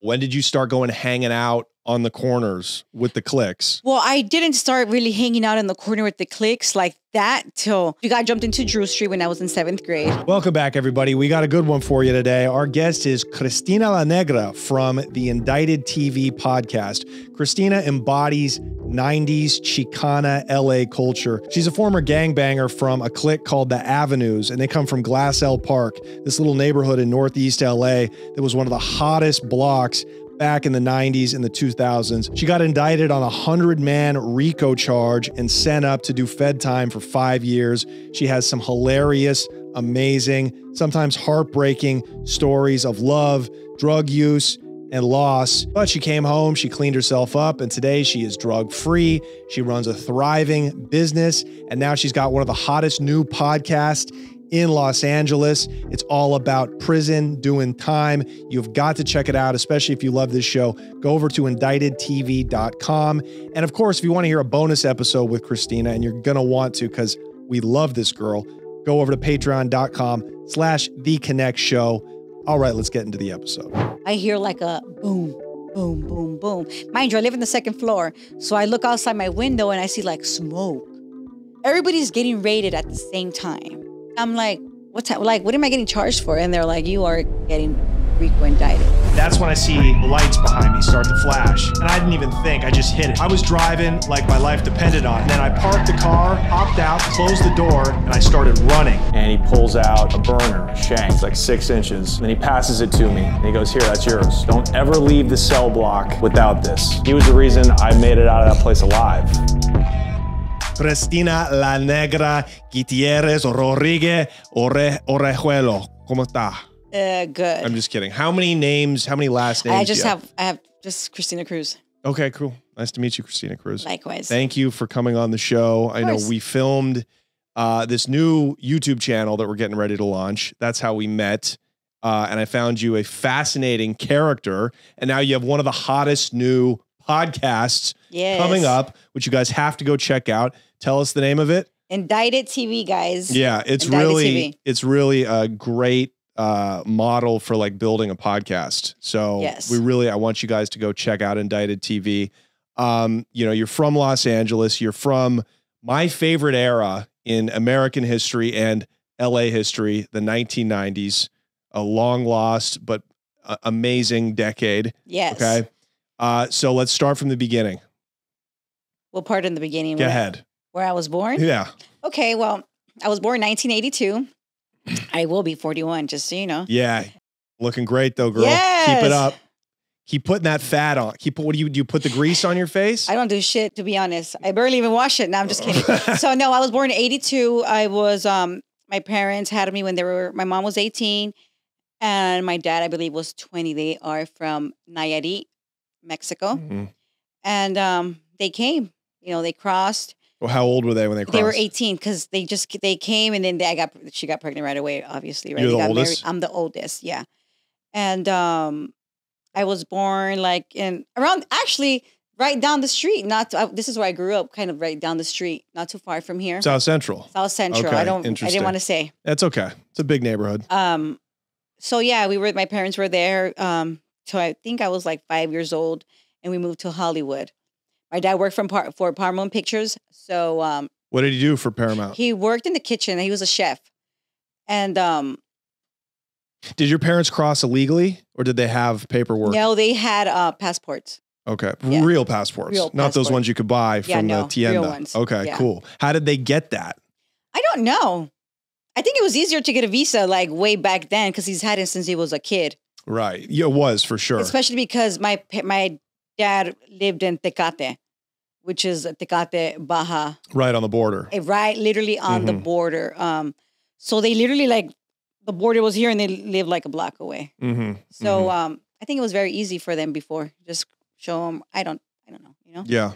When did you start going hanging out on the corners with the clicks? Well, I didn't start really hanging out in the corner with the clicks like that till we got jumped into Drew Street when I was in seventh grade. Welcome back, everybody. We got a good one for you today. Our guest is Cristina La Negra from the Indicted TV podcast. Cristina embodies 90s Chicana LA culture. She's a former gangbanger from a clique called the Avenues, and they come from Glassell Park, this little neighborhood in Northeast LA that was one of the hottest blocks back in the 90s and the 2000s. She got indicted on a 100 man RICO charge and sent up to do Fed time for five years. She has some hilarious, amazing, sometimes heartbreaking stories of love, drug use, and loss. But she came home, she cleaned herself up, and today she is drug free. She runs a thriving business, and now she's got one of the hottest new podcasts in Los Angeles. It's all about prison, doing time. You've got to check it out, especially if you love this show. Go over to indictedtv.com. And of course, if you want to hear a bonus episode with Cristina, and you're going to want to because we love this girl, go over to patreon.com slash the connect show. All right, let's get into the episode. I hear like a boom, boom, boom, boom. Mind you, I live in the second floor. So I look outside my window and I see like smoke. Everybody's getting raided at the same time. I'm like, what's that? Like, what am I getting charged for? And they're like, you are getting RICO indicted. That's when I see lights behind me start to flash. And I didn't even think, I just hit it. I was driving like my life depended on it. And then I parked the car, hopped out, closed the door, and I started running. and he pulls out a burner, a shank, it's like six inches. And he passes it to me. And he goes, Here, that's yours. Don't ever leave the cell block without this. He was the reason I made it out of that place alive. Cristina La Negra Gutierrez Rodriguez Ore, Orejuelo. ¿Cómo está? Uh, good. I'm just kidding. How many names, how many last names? I do just you have, I have just Cristina Cruz. Okay, cool. Nice to meet you, Cristina Cruz. Likewise. Thank you for coming on the show. I know course. we filmed uh, this new YouTube channel that we're getting ready to launch. That's how we met. Uh, and I found you a fascinating character. And now you have one of the hottest new podcasts yes. coming up, which you guys have to go check out. Tell us the name of it. Indicted TV, guys. Yeah, it's Indicted really TV. it's really a great uh model for like building a podcast. So Yes. we really I want you guys to go check out Indicted TV. Um, you know, you're from Los Angeles, you're from my favorite era in American history and LA history, the 1990s, a long lost but uh, amazing decade. Yes. Okay. Uh, so let's start from the beginning. What part in the beginning? Go ahead. Where I was born? Yeah. Okay, well, I was born in 1982. I will be 41, just so you know. Yeah. Looking great though, girl. Yes. Keep it up. Keep putting that fat on. Keep what do you do? You put the grease on your face? I don't do shit, to be honest. I barely even wash it. No, I'm just kidding. so no, I was born in 82. I was um my parents had me when they were my mom was 18 and my dad I believe was 20. They are from Nayarit, Mexico. Mhm. And um they came. You know, they crossed. Well, how old were they when they crossed? They were 18 because they just they came and then they, I got she got pregnant right away. Obviously, right? You're They the oldest? I'm the oldest, yeah. And um, I was born like in around actually right down the street. Not I, this is where I grew up, kind of right down the street, not too far from here, South Central. South Central. Okay, I don't. I didn't want to say. That's okay. It's a big neighborhood. Um, so yeah, we were. My parents were there. Um, till I think I was like five years old, and we moved to Hollywood. My dad worked from Par- for Paramount Pictures, so um, What did he do for Paramount? he worked in the kitchen. He was a chef, and um, did your parents cross illegally or did they have paperwork? no, they had uh, passports. Okay. Yeah. Real passports. Real Not those passports. ones you could buy Yeah, from no, the real tienda. ones. Okay, Yeah. cool. How did they get that? I don't know. I think it was easier to get a visa like way back then because he's had it since he was a kid. Right. Yeah, it was for sure. Especially because my pa- my dad lived in Tecate, which is Tecate Baja, right on the border. eh, right, literally on the Mhm. border. Um, so they literally like the border was here and they lived like a block away. Mm-hmm. So um, I think it was very easy for them before. Just show them. I don't. I don't know. You know. yeah.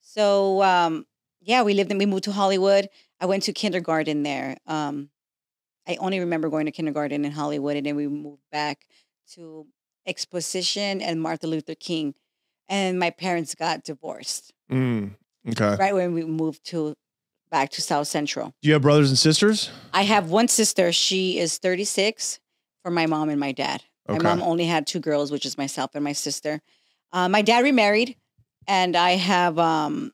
So um, yeah, we lived and we moved to Hollywood. I went to kindergarten there. Um, I only remember going to kindergarten in Hollywood, and then we moved back to Exposition and Martin Luther King. And my parents got divorced Mm. Okay. right when we moved to back to South Central. Do you have brothers and sisters? I have one sister. She is 36 for my mom and my dad. My mom only had two girls, which is myself and my sister. Uh, my dad remarried, and I have um,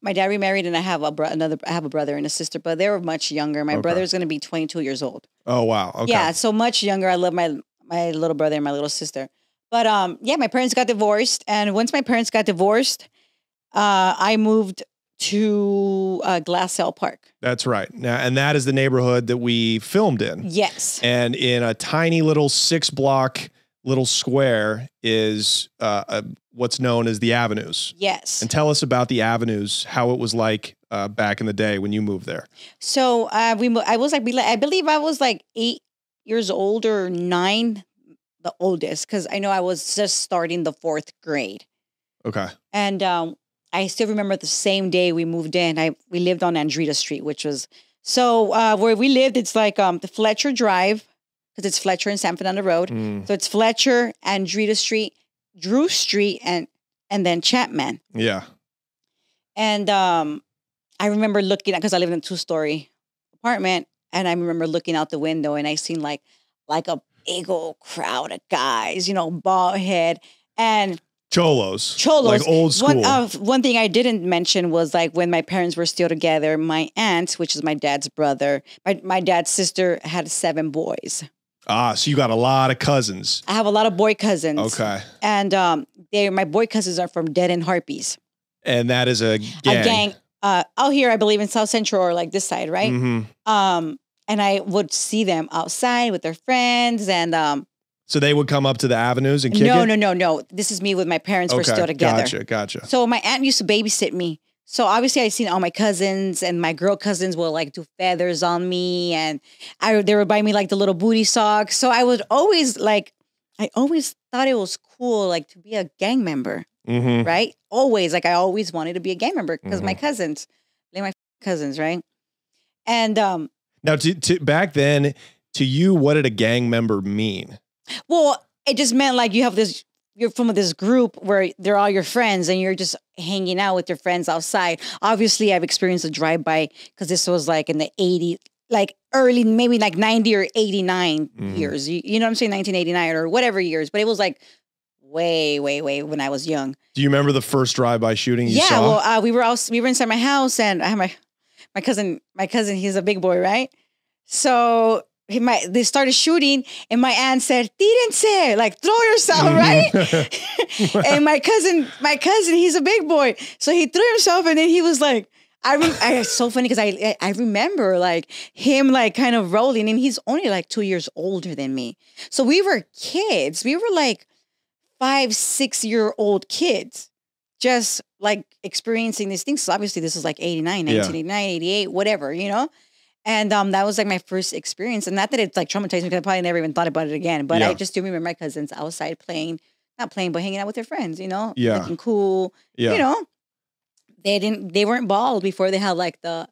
my dad remarried, and I have a bro- another. I have a brother and a sister, but they were much younger. My Okay. is going to be 22 years old. Oh wow. Okay. Yeah, so much younger. I love my my little brother and my little sister. But um, yeah, my parents got divorced, and once my parents got divorced, uh, I moved to uh, Glassell Park. That's right. Now, and that is the neighborhood that we filmed in. Yes. And in a tiny little six block little square is uh, a, what's known as the avenues. Yes. And tell us about the avenues, how it was like uh, back in the day when you moved there. So uh, we, I was like, I believe I was like eight years old or nine, the oldest, because I know I was just starting the fourth grade. Okay. And um, I still remember the same day we moved in. I we lived on Andrita Street, which was so uh, where we lived. It's like um, the Fletcher Drive because it's Fletcher and San Fernando Road. Mm, So it's Fletcher, Andrita Street, Drew Street, and and then Chapman. yeah. And um, I remember looking at because I lived in a two story apartment, and I remember looking out the window and I seen like like a big old crowd of guys, you know, bald head and Cholos. cholos. Like old school. One, uh, one thing I didn't mention was like when my parents were still together, my aunt, which is my dad's brother, my, my dad's sister had seven boys. ah, so you got a lot of cousins. I have a lot of boy cousins. Okay. And um, they my boy cousins are from Dead End Harpys, And that is a gang. a gang uh, out here, I believe, in South Central or like this side, right? Mhm. Um, and I would see them outside with their friends, and um, So they would come up to the avenues and kick no, it? no, no, no. This is me with my parents. We're still together. Gotcha. Gotcha. So my aunt used to babysit me. So obviously I seen all my cousins and my girl cousins will like do feathers on me and I they would buy me like the little booty socks. So I would always like I always thought it was cool like to be a gang member, hmm right? Always like I always wanted to be a gang member because Mm-hmm. my cousins, they my cousins, right? And um Now, to, to back then, to you, what did a gang member mean? well, it just meant like you have this you're from this group where they're all your friends and you're just hanging out with your friends outside. Obviously, I've experienced a drive by because this was like in the 80s, like early, maybe like 90 or 89 Mhm. years. You, you know what I'm saying? 1989 or whatever years, but it was like way, way, way when I was young. Do you remember the first drive-by shooting you yeah, saw? well, uh, we were all we were inside my house, and I had my my cousin. My cousin, he's a big boy, right? So he my they started shooting, and my aunt said, "Tírense, like throw yourself, mm-hmm. right?" and my cousin, my cousin, he's a big boy, so he threw himself, and then he was like. I, rem- I it's so funny because I I I remember like him like kind of rolling and he's only like two years older than me. So we were kids. We were like five, six year old kids just like experiencing these things. So obviously this was like 89, Yeah. 1989, 88, whatever, you know? And um, that was like my first experience. And not that it's like traumatized me because I probably never even thought about it again. But Yeah. I just do remember my cousins outside playing, not playing, but hanging out with their friends, you know? Yeah. Looking cool. yeah. You know? They didn't they weren't bald before they had like the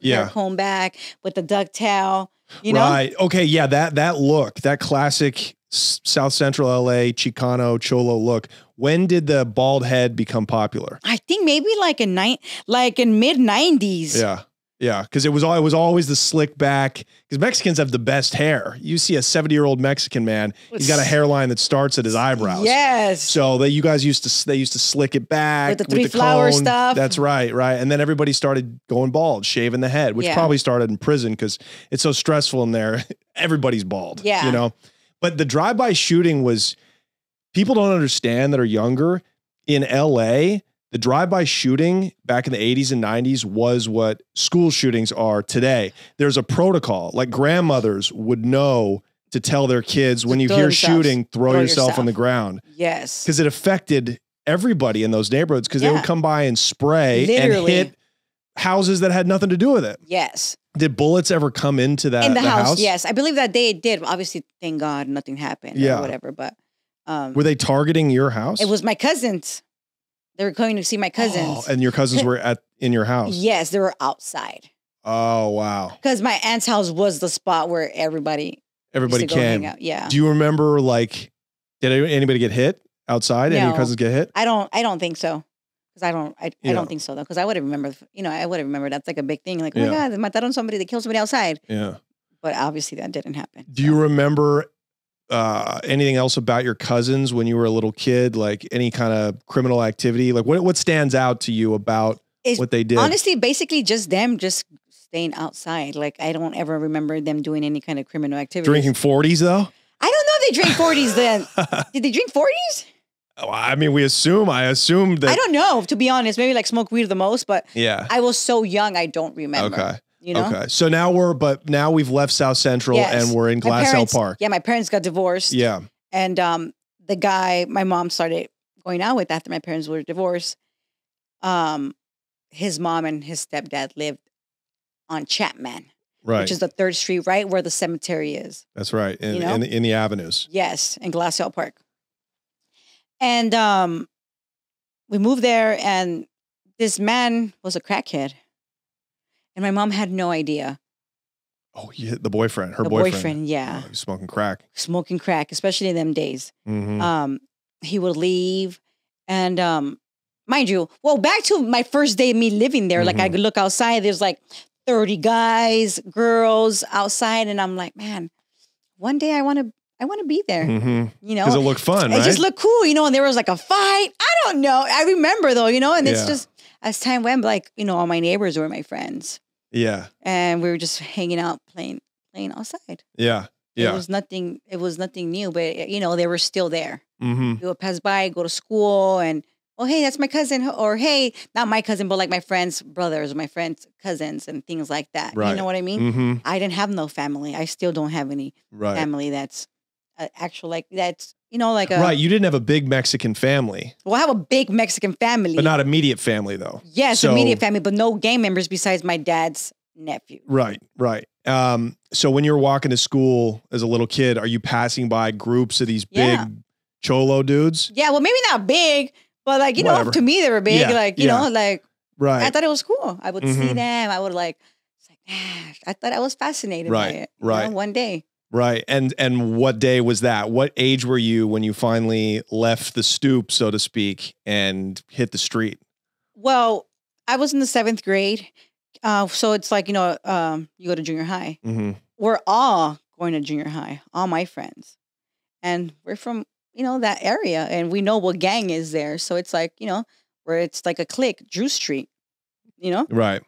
Yeah. comb back with the ducktail. You know? Right. Okay. Yeah. That that look, that classic South Central LA Chicano Cholo look. When did the bald head become popular? I think maybe like in nine like in mid nineties. Yeah. Yeah. Because it was all it was always the slick back. Because Mexicans have the best hair. You see a 70 year old Mexican man, he's got a hairline that starts at his eyebrows. Yes. So that you guys used to, they used to slick it back With the three flower cone. stuff. That's right, right. And then everybody started going bald, shaving the head, which Yeah. probably started in prison because it's so stressful in there. Everybody's bald. Yeah. you know. But the drive-by shooting was people don't understand that are younger in L.A. The drive-by shooting back in the 80s and 90s was what school shootings are today. There's a protocol. Like grandmothers would know to tell their kids when you hear shooting, throw, Throw yourself on the ground Yes. because it affected everybody in those neighborhoods because they would come by and spray Literally. and hit houses that had nothing to do with it. Yes. Did bullets ever come into that in the, the house, yes. I believe that they did. Obviously, thank God nothing happened Yeah. or whatever. But um Were they targeting your house? it was my cousins. They were going to see my cousins. Oh, and your cousins were at in your house. yes, they were outside. Oh wow! Because my aunt's house was the spot where everybody Everybody used to go hang came. out. Yeah. Do you remember like did anybody get hit outside? Any of your cousins get hit? I don't I don't think so. Because I don't I, I don't think so though. Because I would have remembered you know, I would have remembered that's like a big thing. Like, oh Yeah. my God, they mataron somebody, they killed somebody outside. Yeah. But obviously that didn't happen. Do you remember uh, anything else about your cousins when you were a little kid? Like any kind of criminal activity? Like what what stands out to you about It's what they did? honestly basically just them just staying outside. Like I don't ever remember them doing any kind of criminal activity. Drinking forties though. I don't know if they drink 40s then. Did they drink 40s? Oh, I mean, we assume. I assume that. I don't know, to be honest. Maybe like smoke weed the most, but yeah. I was so young I don't remember. Okay. You know? Okay. So now we're, but now we've left South Central Yes. and we're in Glassell Park. Yeah, my parents got divorced. Yeah. And um, the guy my mom started going out with after my parents were divorced, um, his mom and his stepdad lived on Chapman, Right. which is the third street right where the cemetery is. That's right. In, You know? in, the, in the avenues. Yes, in Glassell Park. And um, we moved there, and this man was a crackhead. And my mom had no idea. Oh, you hit the boyfriend, her the boyfriend. boyfriend, yeah, Oh, smoking crack. smoking crack, especially in them days. Mhm. Um, he would leave, and um, mind you, well, back to my first day of me living there, like I Mhm. could look outside. There's like 30 guys, girls outside, and I'm like, man, one day I want to, I want to be there. Mhm. You know, Because it looked fun, it right? just looked cool, you know. And there was like a fight. I don't know. I remember though, you know. And it's Yeah. just as time went, like you know, all my neighbors were my friends, yeah. and we were just hanging out, playing, playing outside. Yeah. Yeah. It was nothing. It was nothing new, but you know, they were still there. hmm We would pass by, go to school, and oh, hey, that's my cousin, or hey, not my cousin, but like my friends' brothers, my friends' cousins, and things like that. You know what I mean? hmm I didn't have no family. I still don't have any Right. family that's actual like that's you know like a right. You didn't have a big Mexican family, Well, I have a big Mexican family. but not immediate family though. yes, so- immediate family, but no gang members besides my dad's nephew. Right, right. Um, so when you're walking to school as a little kid, are you passing by groups of these big Yeah. cholo dudes? Yeah, well, maybe not big, but like you Whatever. know, to me they were big. Yeah, like you yeah. know, like right. I thought it was cool. I would see Mhm. them. I would like, it's like, gosh, I thought I was fascinated by it. you know, right. one day, right. And and what day was that? What age were you when you finally left the stoop, so to speak, and hit the street? well, I was in the seventh grade, uh, so it's like you know, um, you go to junior high. hmm We're all going to junior high. All my friends, and we're from you know that area, and we know what gang is there. So it's like you know, where it's like a clique, Drew Street. You know, Right.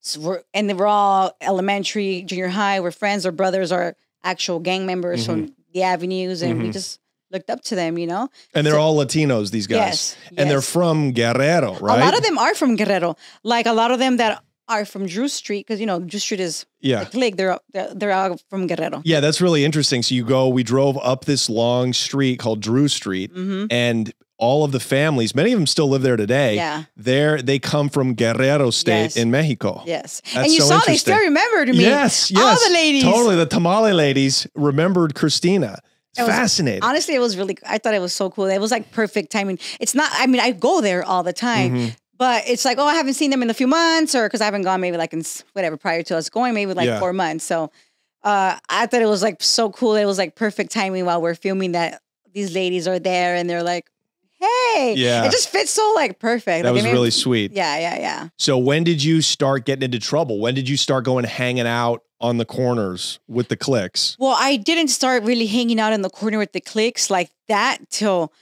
so we're and we're all elementary, junior high. We're friends. Our brothers are actual gang members from the avenues, and we Mhm. just looked up to them. You know, And they're So- all Latinos, these guys. yes, And they're from Guerrero, right? A lot of them are from Guerrero. Like a lot of them that are from Drew Street, because you know Drew Street is yeah. a clique. They're they're, they're all from Guerrero. Yeah, that's really interesting. So you go, we drove up this long street called Drew Street, hmm and all of the families, many of them still live there today. Yeah. They're they come from Guerrero State Yes. in Mexico. Yes, That's and you so saw they still remembered me. Yes, yes. all the ladies. Totally. The tamale ladies remembered Cristina. It was- fascinating. Honestly, it was really. I thought it was so cool. It was like perfect timing. It's not. I mean, I go there all the time, Mhm. but it's like, oh, I haven't seen them in a few months, or because I haven't gone maybe like in whatever prior to us going, maybe like Yeah. four months. So, uh, I thought it was like so cool. It was like perfect timing while we're filming that these ladies are there and they're like, hey, Yeah. it just fits so like perfect. that Like, was really sweet. Yeah, yeah, yeah. So when did you start getting into trouble? When did you start going hanging out on the corners with the clicks? Well, I didn't start really hanging out in the corner with the clicks like that till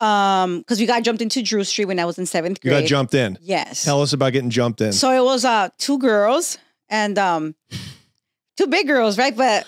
um because we got jumped into Drew Street when I was in seventh grade. You got jumped in. Yes. Tell us about getting jumped in. So it was uh two girls and um two big girls, right? But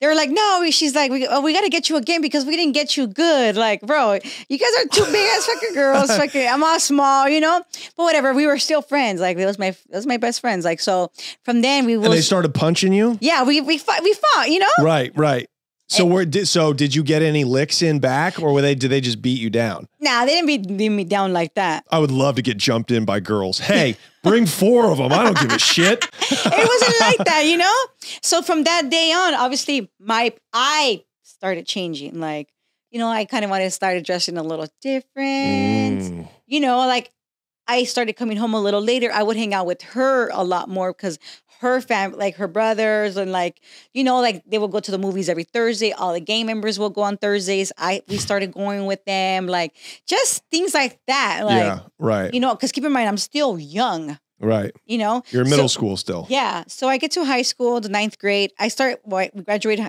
they were like, no, she's like, we, oh, we got to get you again because we didn't get you good. Like, bro, you guys are two big ass fucking girls. Fucking, I'm all small, you know. But whatever, we were still friends. Like, it was my, it was my best friends. Like, so from then we and they started punching you? yeah, we we fought, we fought, you know. Right, right. So where did so did you get any licks in back or were they did they just beat you down? Nah, they didn't beat beat me down like that. I would love to get jumped in by girls. Hey, bring four of them. I don't give a shit. it wasn't like that, you know? So from that day on, obviously my I started changing. Like, you know, I kind of wanted to start dressing a little different. Mm, You know, like I started coming home a little later. I would hang out with her a lot more because her family, like her brothers, and like, you know, like they will go to the movies every Thursday. All the gang members will go on Thursdays. I we started going with them, like just things like that. Like, yeah, right. you know, because keep in mind, I'm still young, right. you know. You're in So- middle school still. Yeah. So I get to high school, the ninth grade. I start, well, we graduated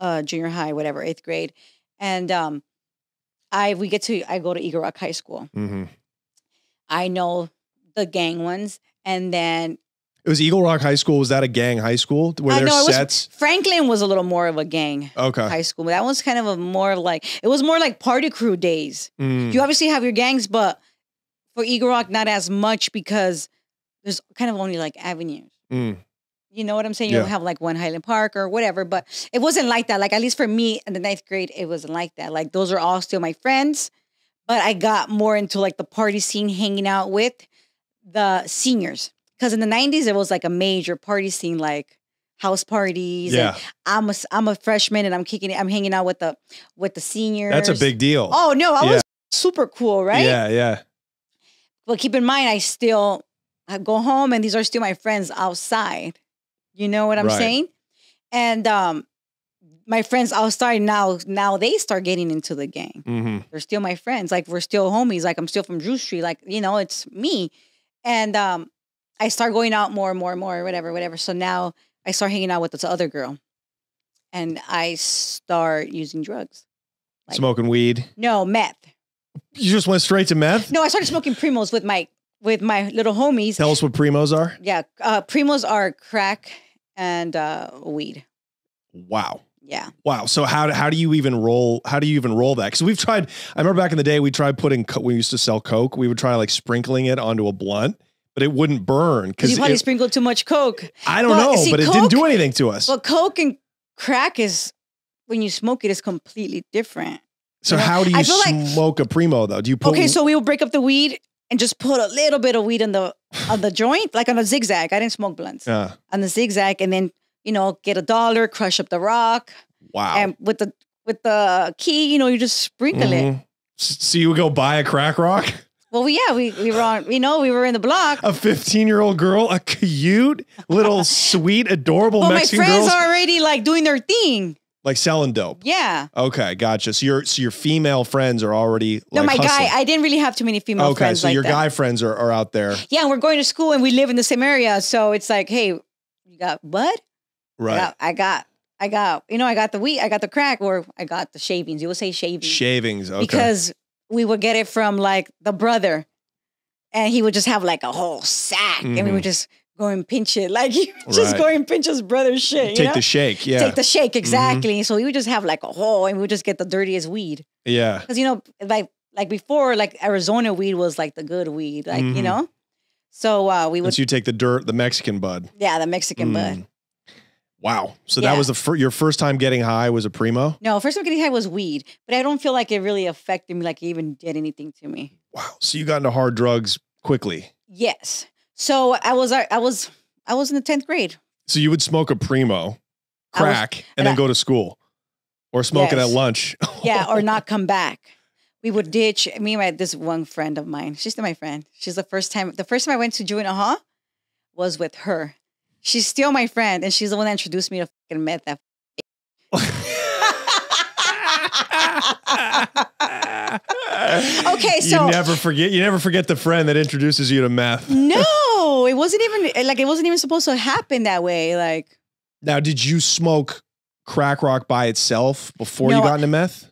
uh, junior high, whatever, eighth grade, and um, I we get to I go to Eagle Rock High School. Mm-hmm. I know the gang ones, and then It was Eagle Rock High School. Was that a gang high school? Were I there know it was sets? Franklin was a little more of a gang Okay. high school. That was kind of a more like it was more like party crew days. Mm. You obviously have your gangs, but for Eagle Rock, not as much because there's kind of only like avenues. Mm. You know what I'm saying? You Yeah. don't have like one Highland Park or whatever, but it wasn't like that. Like at least for me in the ninth grade, it wasn't like that. Like those are all still my friends, but I got more into like the party scene, hanging out with the seniors. Because in the '90s, it was like a major party scene, like house parties. Yeah, And I'm a I'm a freshman, and I'm kicking. I'm hanging out with the with the seniors. that's a big deal. Oh no, I Yeah. was super cool, right? Yeah, yeah. But keep in mind, I still I go home and these are still my friends outside. You know what I'm Right. saying? And um my friends outside now now they start getting into the gang. hmm They're still my friends. Like we're still homies. Like I'm still from Drew Street. Like, you know, it's me. And um I start going out more and more and more, whatever, whatever. So now I start hanging out with this other girl. And I start using drugs. Like- Smoking weed. No, meth. You just went straight to meth. No, I started smoking primos with my with my little homies. Tell us what primos are. Yeah, uh, primos are crack and uh, weed. Wow. Yeah, Wow. So how how do you even roll? How do you even roll that? Because we've tried. I remember back in the day, we tried putting. We used to sell coke. We would try like sprinkling it onto a blunt, but it wouldn't burn because you probably sprinkled too much coke. I don't But, know. see, but it didn't do anything to us. But coke and crack is when you smoke it is completely different. so you know, how do you feel like- smoke a primo though? Do you put? Okay, so we will break up the weed and just put a little bit of weed on the on the joint, like on a zigzag. I didn't smoke blunts Uh, on the zigzag, and then you know get a dollar, crush up the rock, wow. and with the with the key, you know, you just sprinkle it. Mhm. S- So you would go buy a crack rock? Well, we, yeah, we we were on, you know, we were in the block. A 15 year old girl, a cute, little, sweet, adorable Well, my friends girl, are already like doing their thing. like selling dope. Yeah. Okay, gotcha. So your so your female friends are already No, like my hustling. guy, I didn't really have too many female okay, friends Okay, so like your that. guy friends are, are out there, yeah, and we're going to school and we live in the same area. So it's like, hey, you got what? I right? got, I got, I got, you know, I got the wheat, I got the crack, or I got the shavings. You would say shavings. Shavings. Okay. Because we would get it from like the brother. And he would just have like a whole sack. And we would just go and pinch it. Like he would just go and pinch his brother's shit. you take know? the shake. Yeah. Mm-hmm. Take the shake, exactly. So we would just have like a hole and we would just get the dirtiest weed. yeah. because you know like like before like arizona weed was like the good weed like Mhm. you know so uh we would Once you take the dirt, the Mexican bud. yeah the mexican bud Mm. Wow. So that was the fir- your first time getting high was a primo. no first time getting high was weed but i don't feel like it really affected me like it even did anything to me Wow. So you got into hard drugs quickly. yes so i was i was i was in the 10th grade So you would smoke a primo, I was- crack, and and then go to school, or smoke it at lunch. yeah or not come back we would ditch me and my this one friend of mine she's still my friend she's the first time the first time i went to hall was with her she's still my friend and she's the one that introduced me to fucking meth that Okay, so- you never forget. You never forget the friend that introduces you to meth. No, it wasn't even eh, like it wasn't even supposed to happen that way. Like Now, did you smoke crack rock by itself before you got into meth?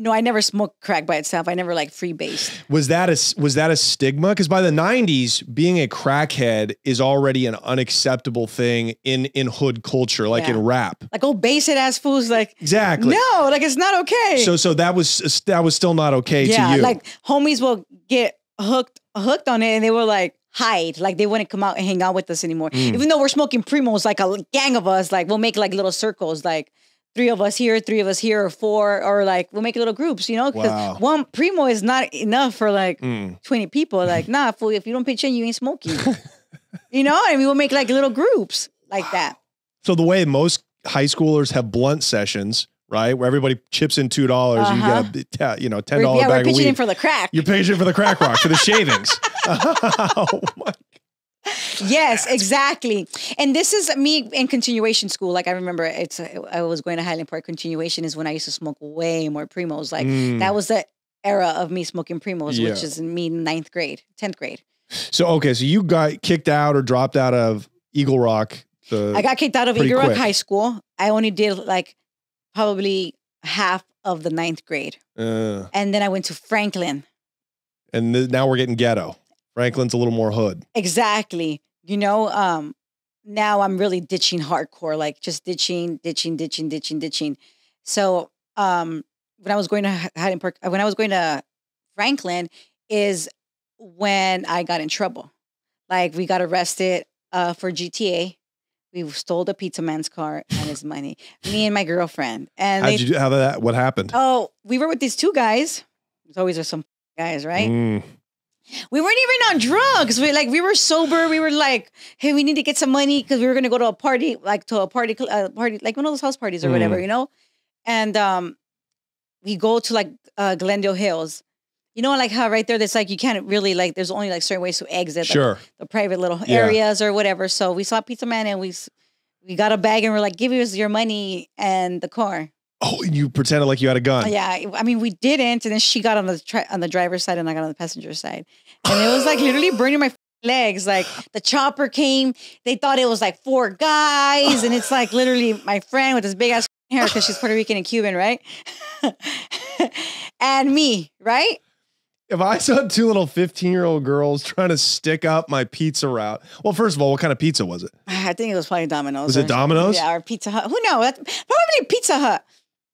No, I never smoked crack by itself. I never like free based. Was that a was that a stigma? Because by the '90s, being a crackhead is already an unacceptable thing in in hood culture, like Yeah. in rap. Like oh base it ass fools. Like Exactly. no, like it's not okay. So so that was that was still not okay yeah, to you. like homies will get hooked hooked on it, and they will like hide. Like they wouldn't come out and hang out with us anymore. Mm. Even though we're smoking primos, like a gang of us, like we'll make like little circles, like. Three of us here, three of us here, or four, or like we'll make little groups, you know, because Wow. one primo is not enough for like Mm. 20 people. Like, nah, fool, if you don't pitch in, you ain't smoking. you know, and we will make like little groups like that. So the way most high schoolers have blunt sessions, right, where everybody chips in two dollars, Uh-huh. you get a te- you know ten We're, dollar yeah, we're bag pitching in for the crack. You're paying for the crack rock for the shavings. oh my yes, exactly. And this is me in continuation school. Like I remember it's I was going to Highland Park continuation is when I used to smoke way more primos. Like Mm. that was the era of me smoking primos, Yeah. which is me ninth grade, 10th grade. So okay, so you got kicked out or dropped out of Eagle Rock. The I got kicked out of Eagle Rock quick. High School. I only did like probably half of the ninth grade. Uh, And then I went to Franklin. and now we're getting ghetto. Franklin's a little more hood. Exactly. You know, um, now I'm really ditching hardcore, like just ditching, ditching, ditching, ditching, ditching. So um, when I was going to Hyde Park, when I was going to Franklin, is when I got in trouble. Like we got arrested uh, for GTA. We stole the pizza man's car and his money. Me and my girlfriend. And How'd they, you do? How did that? What happened? oh, we were with these two guys. There's always some guys, right? Mm, We weren't even on drugs. We like we were sober. We were like, hey, we need to get some money because we were gonna go to a party, like to a party, uh, party, like one of those house parties or whatever, Mm. you know. And um, we go to like uh, Glendale Hills. You know, like how right there, that's like you can't really like. There's only like certain ways to exit like, sure. the private little Yeah. areas or whatever. So we saw Pizza Man and we we got a bag and we're like, give us your money and the car. Oh, and you pretended like you had a gun. Yeah, I mean we didn't, and then she got on the on the driver's side, and I got on the passenger side, and it was like literally burning my legs. Like the chopper came, they thought it was like four guys, and it's like literally my friend with this big ass hair because she's Puerto Rican and Cuban, right? and me, right? If I saw two little 15 year old girls trying to stick up my pizza route, well, first of all, what kind of pizza was it? I think it was probably Domino's. Was it Domino's? Yeah, or Pizza Hut. Who knows? Probably Pizza Hut.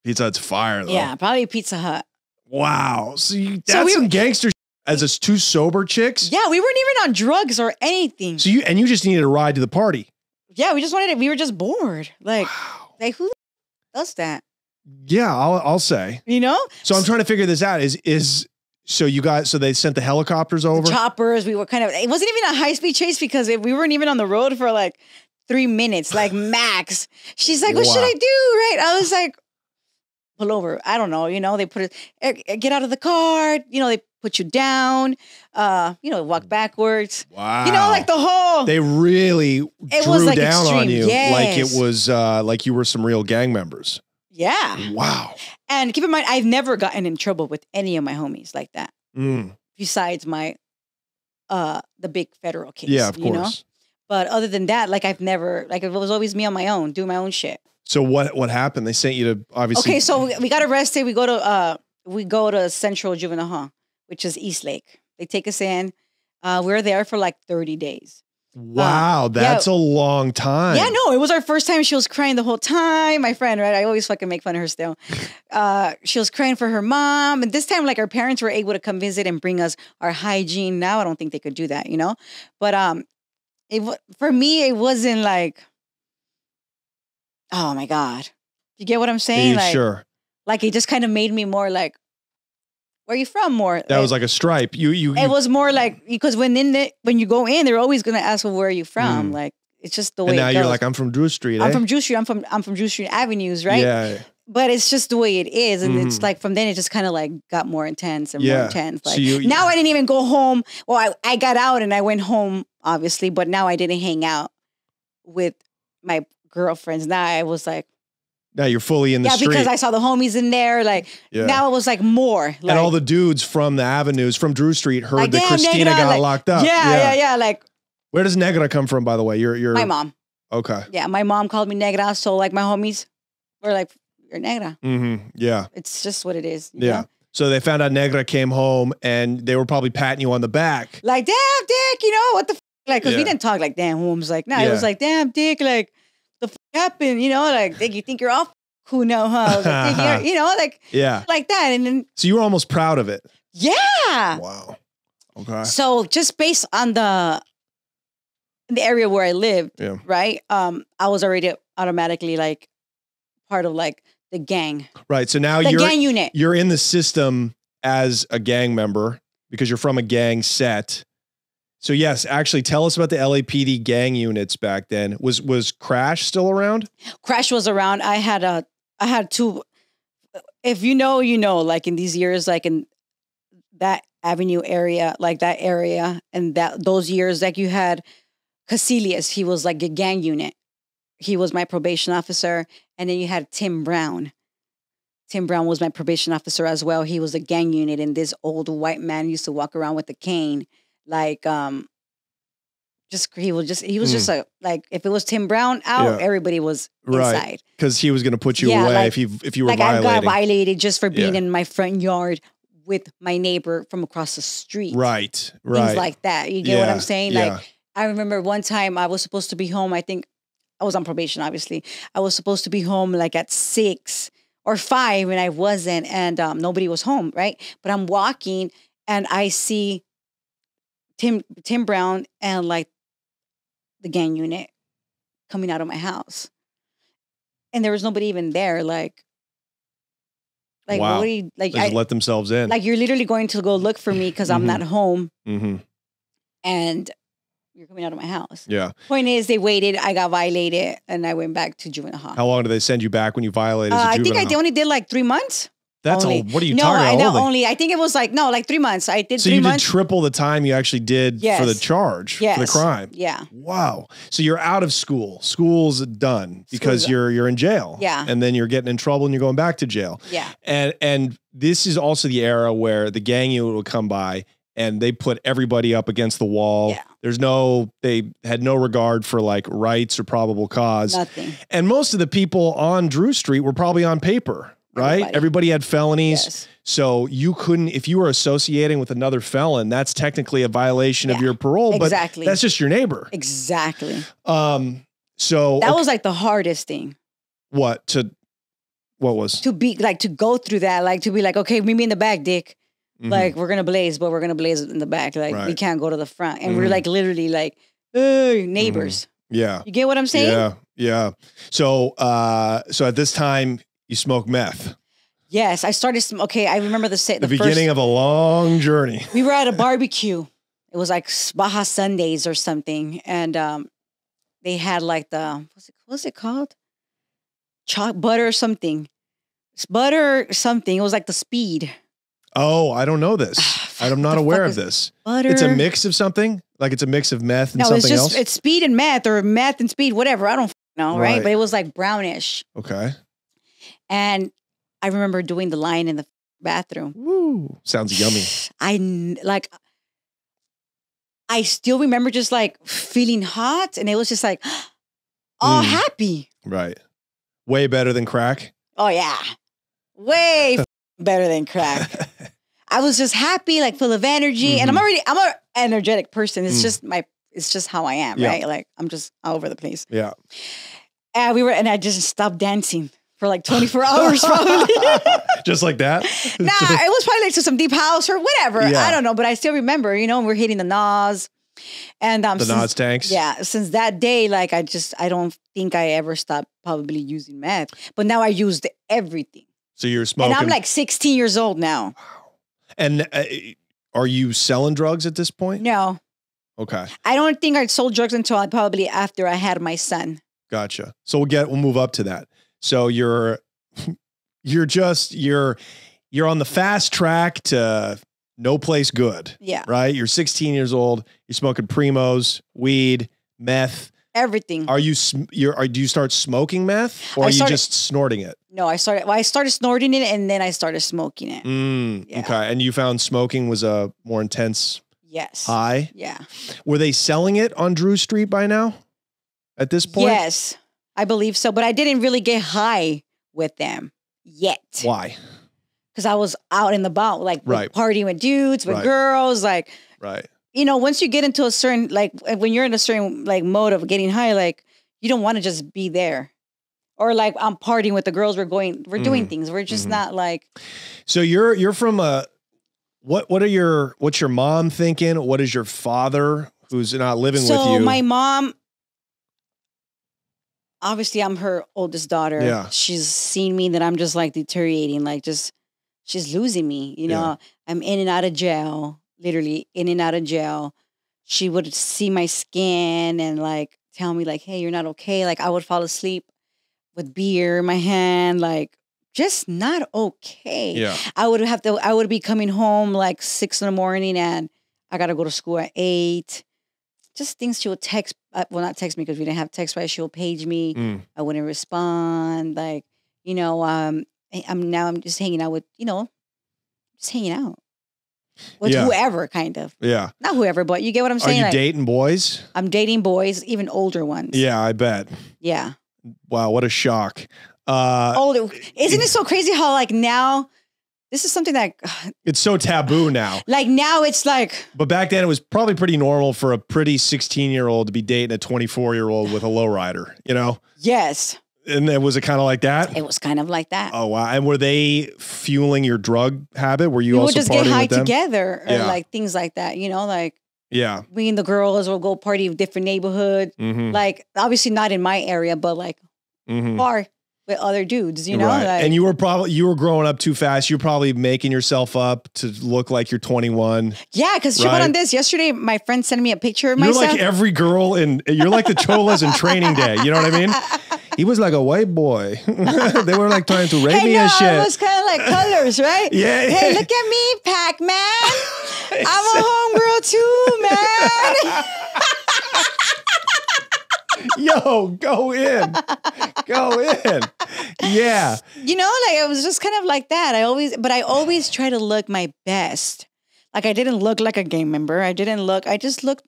Pizza Hut's fire, though. Yeah, probably Pizza Hut. Wow. So you, that's So we- some gangster as us two sober chicks. Yeah, we weren't even on drugs or anything. So you and you just needed a ride to the party. Yeah, we just wanted it. We were just bored. Like, Wow. like who does that? Yeah, I'll I'll say. You know? So I'm trying to figure this out. Is is so you guys so they sent the helicopters over? choppers. We were kind of. It wasn't even a high speed chase because if we weren't even on the road for like three minutes, like max. She's like, "What should I do?" Right? I was like, "Pull over." I don't know. You know, they put it. eh, Get out of the car. You know, they put you down. Uh, you know, walk backwards. Wow. You know, like the whole. they really drew was, like, down on extreme. you like it was uh like you were some real gang members. yeah. Wow. And keep in mind, I've never gotten in trouble with any of my homies like that. Mm. Besides my, uh, the big federal case. Yeah, of you know? course. But other than that, like I've never, like it was always me on my own, doing my own shit. So what what happened? They sent you to obviously Okay, so we, we got arrested. We go to uh we go to Central Juvenile Hall, which is East Lake. They take us in. Uh, we were there for like 30 days. Wow, that's a long time. Yeah, no, it was our first time. She was crying the whole time. My friend, right? I always fucking make fun of her still. Uh, she was crying for her mom. And this time, like our parents were able to come visit and bring us our hygiene. Now I don't think they could do that, you know? But um it for me, it wasn't like, oh my God. You get what I'm saying? Like, sure. like it just kind of made me more like where are you from more That was like a stripe. You you, it you was more like because when in the, when you go in they're always gonna ask well where are you from Mm. like it's just the way and now it you're like I'm from Drew Street. I'm eh? from Drew Street I'm from I'm from Drew Street Avenues right Yeah. but it's just the way it is and it's Mhm. like from then it just kind of like got more intense and Yeah. more intense So like you- now I didn't even go home well I, I got out and I went home obviously but now I didn't hang out with my girlfriends now I was like Now you're fully in the yeah street. because I saw the homies in there like yeah. now it was like more like, and all the dudes from the avenues from Drew Street heard Like, that Cristina Negra, got like- locked up. yeah, yeah, yeah. Like Where does Negra come from, by the way? You're you're my mom. Okay. Yeah, my mom called me negra. So like my homies were like, "You're negra." Mm-hmm. Yeah. It's just what it is. Yeah. know? So they found out Negra came home and they were probably patting you on the back. Like, damn, dick. You know what the f-? like? Because Yeah. we didn't talk like damn Holmes. Like, no, it was like damn, dick. Like, the f- happened. You know, like, you think you're off who know huh? Like, you're-" you know, like Yeah. like that. And then So you were almost proud of it. yeah. Wow. Okay. So just based on the the area where I lived, Yeah. right? Um, I was already automatically like part of like the gang, Right. So now the you're gang unit. you're in the system as a gang member because you're from a gang set. So yes, actually tell us about the LAPD gang units back then. Was was Crash still around? Crash was around. I had a, I had two. If you know, you know. Like in these years, like in that Avenue area, like that area, and that those years, like you had Casillas. He was like a gang unit. He was my probation officer, and then you had Tim Brown. Tim Brown was my probation officer as well. He was a gang unit, and this old white man used to walk around with a cane, like um, just he was just he was just a like if it was Tim Brown out, Hmm. Yeah. everybody was Right. inside. Because he was going to put you Yeah, away like- if you if you were Like I got violated just for being Yeah. in my front yard with my neighbor from across the street. right. Right. Things like that. You get what I'm saying? Like I remember one time I was supposed to be home. I think I was on probation, obviously. I was supposed to be home like at six or five, and I wasn't, and um, nobody was home, right? But I'm walking and I see Tim Tim Brown and like the gang unit coming out of my house. And there was nobody even there. Like, like Wow. what you like? I, let themselves in. like you're literally going to go look for me because I'm Mhm. not home hmm and you're coming out of my house. Yeah. Point is, they waited. I got violated, and I went back to juvenile hall. How long did they send you back when you violated? Uh, I think I juvenile? only did like three months. That's only. all. What are you no, talking I about? know Only- only. I think it was like no, like three months. I did so three you did months. triple the time you actually did for the charge yes. for the crime. Yeah, Wow. So you're out of school. School's done because School's- you're you're in jail. Yeah. And then you're getting in trouble and you're going back to jail. yeah, And and this is also the era where the gang unit would come by and they put everybody up against the wall. Yeah. There's no they had no regard for like rights or probable cause. nothing. And most of the people on Drew Street were probably on paper, right? Everybody. Everybody had felonies. Yes. So you couldn't, if you were associating with another felon, that's technically a violation of your parole. But exactly. that's just your neighbor. Exactly. Um. So That okay, was like the hardest thing what to what was to be like to go through that. Like to be like, okay, meet me in the back, Dick. Mhm. Like we're gonna blaze, but we're gonna blaze in the back. Like we can't go to the front, and we're Mhm. like literally like, hey, neighbors. yeah, You get what I'm saying? yeah, yeah. So uh, so at this time you smoke meth. Yes, I started. sm- Okay, I remember the The, the, beginning first, of a long journey. we were at a barbecue. It was like Baja Sundays or something, and um, they had like the what's it what's it called? Chalk butter or something. It's butter something. It was like the speed Oh, I don't know this. I'm not aware of this. butter. It's a mix of something. Like it's a mix of meth and No, something it's just else. it's speed and meth or meth and speed, whatever. I don't know, right? Right. But it was like brownish, okay. And I remember doing the line in the bathroom. Woo. Sounds yummy. I like I still remember just like feeling hot and it was just like all Mm. happy. Right. Way better than crack. Oh yeah. Way better than crack. I was just happy, like full of energy. And I'm Mhm. already I'm an energetic person. It's Mm. just my it's just how I am, Yeah. right? Like I'm just all over the place. Yeah. And we were and I just stopped dancing for like 24 hours probably. Just like that. nah, it was probably like to some deep house or whatever. Yeah. I don't know, but I still remember, you know, we're hitting the nos. And um the since- nos tanks. Yeah, since that day, like I just I don't think I ever stopped probably using meth. But now I used everything. So you're smoking. And I'm like 16 years old now. And uh, are you selling drugs at this point? No. Okay. I don't think I sold drugs until I probably after I had my son. Gotcha. So we'll get we'll move up to that. So you're you're just you're you're on the fast track to no place good, Yeah. right? You're 16 years old. You're smoking primos, weed, meth. Everything. Are you you're are do you start smoking meth or I are you just snorting it? no, I started well, I started snorting it and then I started smoking it. Mm, Yeah. Okay. And you found smoking was a more intense Yes. high. Yeah. Were they selling it on Drew Street by now? At this point? Yes. I believe so. But I didn't really get high with them yet. Why? Because I was out and about, like Right. partying with dudes, with Right. girls, like Right. you know, once you get into a certain like when you're in a certain like mode of getting high, like you don't want to just be there. Or like I'm partying with the girls, we're going, we're doing Mhm. things. We're just Mhm. not like So you're you're from a what what are your what's your mom thinking? What is your father who's not living so with you? my mom obviously I'm her oldest daughter. Yeah. She's seen me that I'm just like deteriorating, like just she's losing me. You know, Yeah. I'm in and out of jail, literally in and out of jail. She would see my skin and like tell me like, "Hey, you're not okay." Like I would fall asleep with beer in my hand, like just not okay. yeah. I would have to. I would be coming home like six in the morning, and I gotta go to school at eight. Just things she would text. Uh, well, not text me because we didn't have text, but she'll page me. Mm. I wouldn't respond. Like you know, um, I'm now I'm just hanging out with you know, just hanging out. with Yeah. whoever, kind of. Yeah. Not whoever, but you get what I'm saying. Are you Like, dating boys? I'm dating boys, even older ones. Yeah, I bet. Yeah. Wow, what a shock. Uh, Older. Isn't it so crazy how like now this is something that it's so taboo now. like now it's like But back then, it was probably pretty normal for a pretty 16 year old to be dating a 24 year old with a lowrider, you know? yes, And then was it kind of like that? it was kind of like that. Oh, wow. And were they fueling your drug habit? Were you we would just get high together or Yeah. like things like that, you know, like Yeah. me and the girls will go party in different neighborhoods. Mm-hmm. Like obviously not in my area, but like mm-hmm. far with other dudes, you know? right. Like, and you were probably you were growing up too fast. You're probably making yourself up to look like you're 21. yeah, because she Right. went on this yesterday. My friend sent me a picture of myself. You're like every girl in you're like the cholas in training day. You know what I mean? He was like a white boy. they were like trying to rape Hey, me no, and shit. it was kind of like colors, right? Yeah. Hey, look at me, Pac Man. I'm a homegirl too, man. Yo, go in. Go in. Yeah. you know, like it was just kind of like that. I always, but I always try to look my best. Like I didn't look like a gang member. I didn't look. I just looked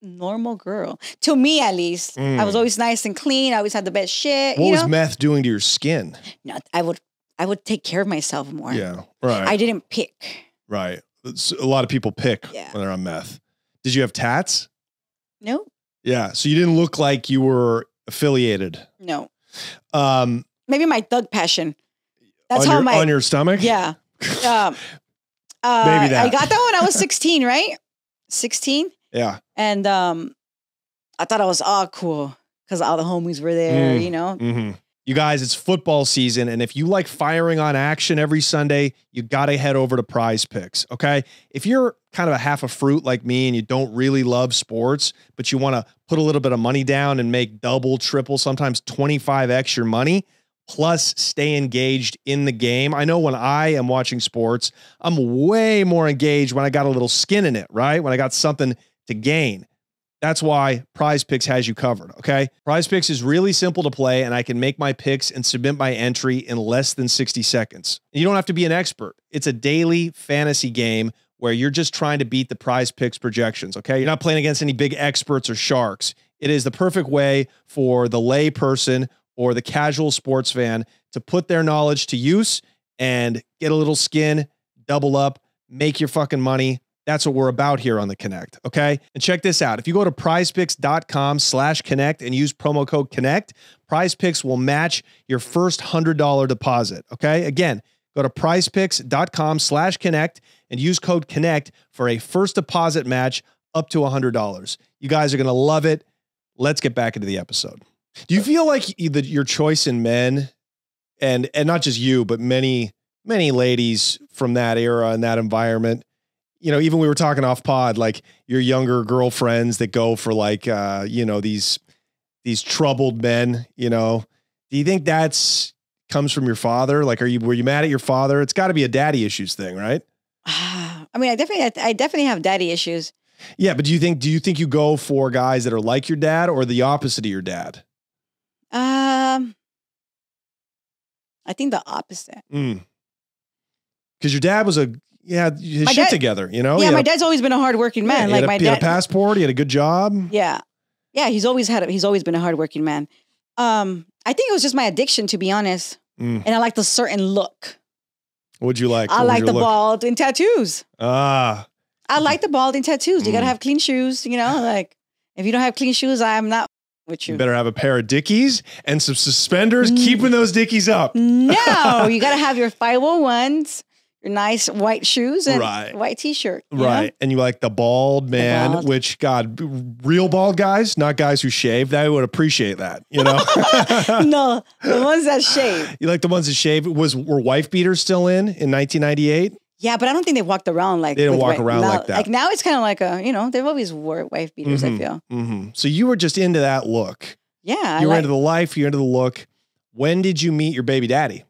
normal girl to me, at least. I was Mm. always nice and clean. I always had the best shit. What was know, meth doing to your skin? no, I would, I would take care of myself more. Yeah. Right. I didn't pick. right. It's- a lot of people pick Yeah. when they're on meth. Did you have tats? No, Yeah. So you didn't look like you were affiliated. no. Um, Maybe my thug passion. That's on how your, my on your stomach. Yeah. Um, uh, Maybe that. I got that when I was 16, right? 16. Yeah. And um, I thought I was all cool because all the homies were there, Mm. you know? hmm You guys, it's football season, and if you like firing on action every Sunday, you got to head over to PrizePicks. Okay, if you're kind of a half a fruit like me and you don't really love sports, but you want to put a little bit of money down and make double, triple, sometimes twenty five x your money, plus stay engaged in the game. I know when I am watching sports, I'm way more engaged when I got a little skin in it, right? When I got something to gain. That's why PrizePicks has you covered. Okay. PrizePicks is really simple to play, and I can make my picks and submit my entry in less than 60 seconds. You don't have to be an expert. It's a daily fantasy game where you're just trying to beat the PrizePicks projections. Okay. You're not playing against any big experts or sharks. It is the perfect way for the lay person or the casual sports fan to put their knowledge to use and get a little skin, double up, make your fucking money. That's what we're about here on the Connect. Okay. And check this out. If you go to prizepicks.com slash connect and use promo code connect, PrizePicks will match your first hundred dollar deposit. Okay. Again, go to prizepicks.com slash connect and use code connect for a first deposit match up to a hundred dollars. You guys are going to love it. Let's get back into the episode. Do you feel like you- your choice in men and, and not just you, but many, many ladies from that era and that environment, you know, even we were talking off pod, like your younger girlfriends that go for like, uh, you know, these, these troubled men, you know, do you think that's comes from your father? Like, are you, were you mad at your father? It's gotta be a daddy issues thing, right? I mean, I definitely, I definitely have daddy issues. Yeah. But do you think, do you think you go for guys that are like your dad or the opposite of your dad? Um, I think the opposite. Mm. Cause your dad was a, yeah, his My shit dad- together, you know? yeah, my had a- dad's always been a hardworking man. yeah, like had a- my he had a dad. passport. He had a good job. Yeah. Yeah, he's always had a, he's always been a hardworking man. Um, I think it was just my addiction to be honest. Mm. And I liked a certain look. What'd you like? I What like the look? bald and tattoos. Ah, I like the bald and tattoos. You gotta Mm. have clean shoes, you know, like if you don't have clean shoes, I'm not with you you. better have a pair of Dickies and some suspenders, Mm. keeping those Dickies up. No, you gotta have your 501s, your nice white shoes and Right. white t-shirt. you know? Right. And you like the bald man, bald. which God, real bald guys, not guys who shave. They would appreciate that, you know? no, the ones that shave. you like the ones that shave. Was were wife beaters still in in 1998? Yeah, but I don't think they walked around like They didn't walk white- around now- like that. Like now, it's kind of like a you know they've always wore wife beaters. Mhm. I feel. hmm So you were just into that look. Yeah, You were like- into the life. You're into the look. When did you meet your baby daddy?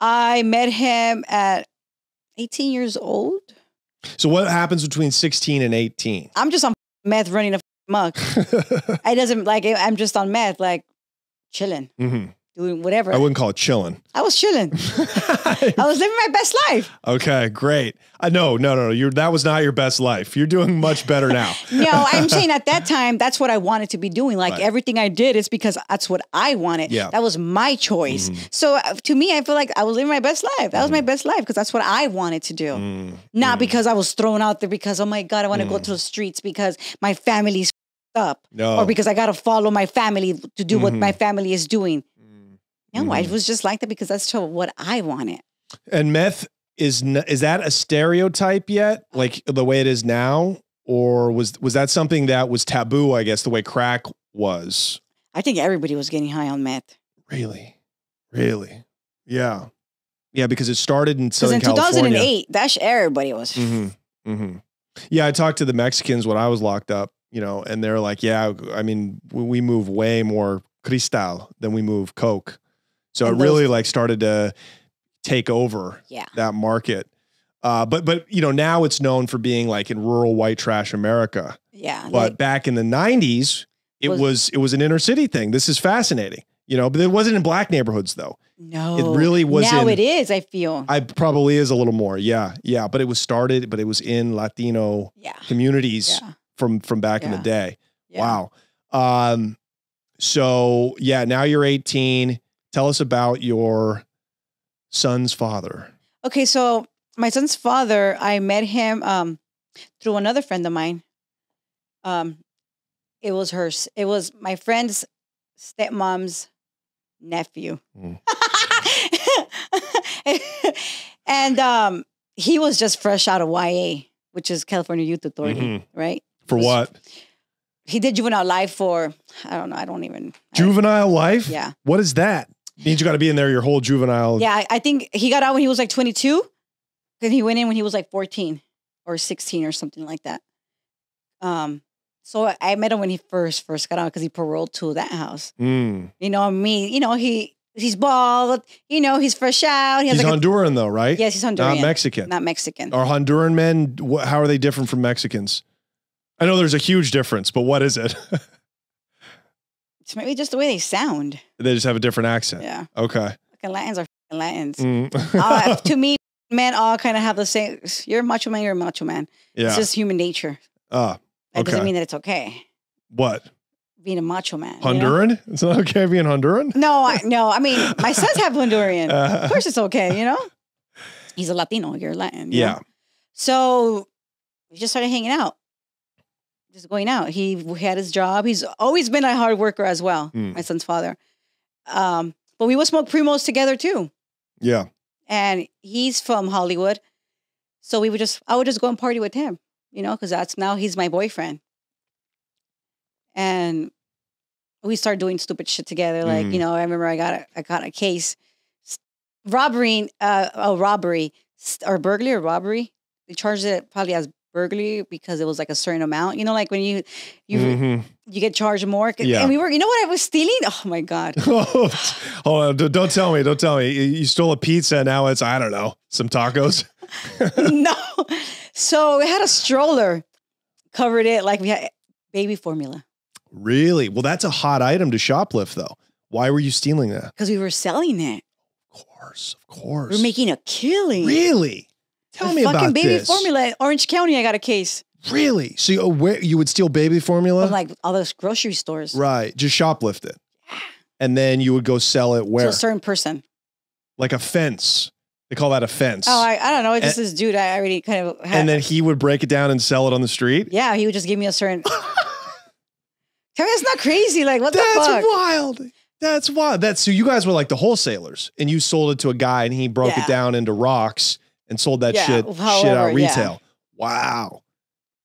I met him at 18 years old. So what happens between 16 and 18? I'm just on meth running a muck. I doesn't like. I'm just on meth, like chilling. hmm doing whatever. I wouldn't call it chilling. I was chilling. I was living my best life. Okay, great. Uh, no, no, no, no. You're that was not your best life. You're doing much better now. No, I'm saying at that time, that's what I wanted to be doing. Like Right. everything I did is because that's what I wanted. Yeah. That was my choice. Mhm. So uh, to me, I feel like I was living my best life. That was my best life because that's what I wanted to do. Mm, Not mm. because I was thrown out there because, oh my God, I want to go Mm. to the streets because my family's up. no. Or because I got to follow my family to do what my family is doing. No, I Mhm. was just like that because that's what I wanted. And meth is n- is that a stereotype yet? Like the way it is now, or was was that something that was taboo? I guess the way crack was. I think everybody was getting high on meth. Really, really, yeah, yeah. Because it started in Southern in California. 2008, that's everybody was. hmm hmm Yeah, I talked to the Mexicans when I was locked up, you know, and they're like, "Yeah, I mean, we we move way more cristal than we move coke." So And it really those- like started to take over Yeah. that market. Uh, but but you know now it's known for being like in rural white trash America. Yeah. But like- back in the '90s, it was, Was- it was an inner city thing. This is fascinating, you know. But it wasn't in black neighborhoods though. no. It really was Now in- it is, I feel. I probably is a little more, yeah, yeah. But it was started, but it was in Latino yeah. communities Yeah. from from back in the day. yeah. Wow. Um. So yeah, now you're 18. Tell us about your son's father. Okay, so my son's father, I met him um, through another friend of mine. Um, it was her. It was my friend's stepmom's nephew, Mm. and um, he was just fresh out of YA, which is California Youth Authority, Mhm. right? For Was- what? He did juvenile life for I don't know. I don't even. I- Juvenile life? yeah, What is that? Means you got to be in there your whole juvenile. yeah. I, I think he got out when he was like 22. Then he went in when he was like 14 or 16 or something like that. Um, so I- I met him when he first first got out because he paroled to that house. Mm. You know me. You know he he's bald. You know he's fresh out. He has He's like Honduran though, right? yes, he's Honduran, Not Mexican. not Mexican. Are Honduran men? How are they different from Mexicans? I know there's a huge difference, but what is it? It's maybe just the way they sound. they just have a different accent. Yeah, Okay. fucking Latins are fucking Latins. Mm. uh, to me, men all kind of have the same. You're a macho man. You're a macho man. yeah. It's just human nature. Ah, That Okay. doesn't mean that it's okay what? being a macho man. you know? Honduran? It's not okay being Honduran? No, I, no. I mean, my sons have Honduran. Uh, of course, it's okay. You know, he's a Latino. You're Latin. you know? yeah. So we just started hanging out, just going out. He had his job. He's always been a hard worker as well. Mm. My son's father. Um, but we would smoke primos together too. Yeah. and he's from Hollywood. So we would just, I would just go and party with him, you know, because that's now he's my boyfriend. And we started doing stupid shit together. Like, Mm. you know, I remember I got a, I got a case, robbery, uh, oh, robbery or burglary or robbery. They charged it probably as burglary because it was like a certain amount. You know, like when you you Mhm. you get charged more. Yeah. And we were, you know what I was stealing? Oh my god. oh, on. Don't tell me. Don't tell me. You- You stole a pizza and now it's, I don't know, some tacos. no. So we had a stroller, covered it like we had baby formula Really? Well, that's a hot item to shoplift, though. Why were you stealing that? because we were selling it. Of course. Of course. We're making a killing. Really? Tell With me fucking about baby this. formula in Orange County. I got a case Really? So you, uh, where, you would steal baby formula? from like all those grocery stores right. Just shoplift it. And then you would go sell it to where? a certain person. like a fence. They call that a fence. Oh, I, I don't know. It's just this dude. I already kind of had. and then he would break it down and sell it on the street. yeah, he would just give me a certain. Tell me that's not crazy. Like what the fuck? That's wild. That's wild. That's so you guys were like the wholesalers and you sold it to a guy and he broke Yeah. it down into rocks and sold that Yeah, shit shit however, out yeah. retail. Wow.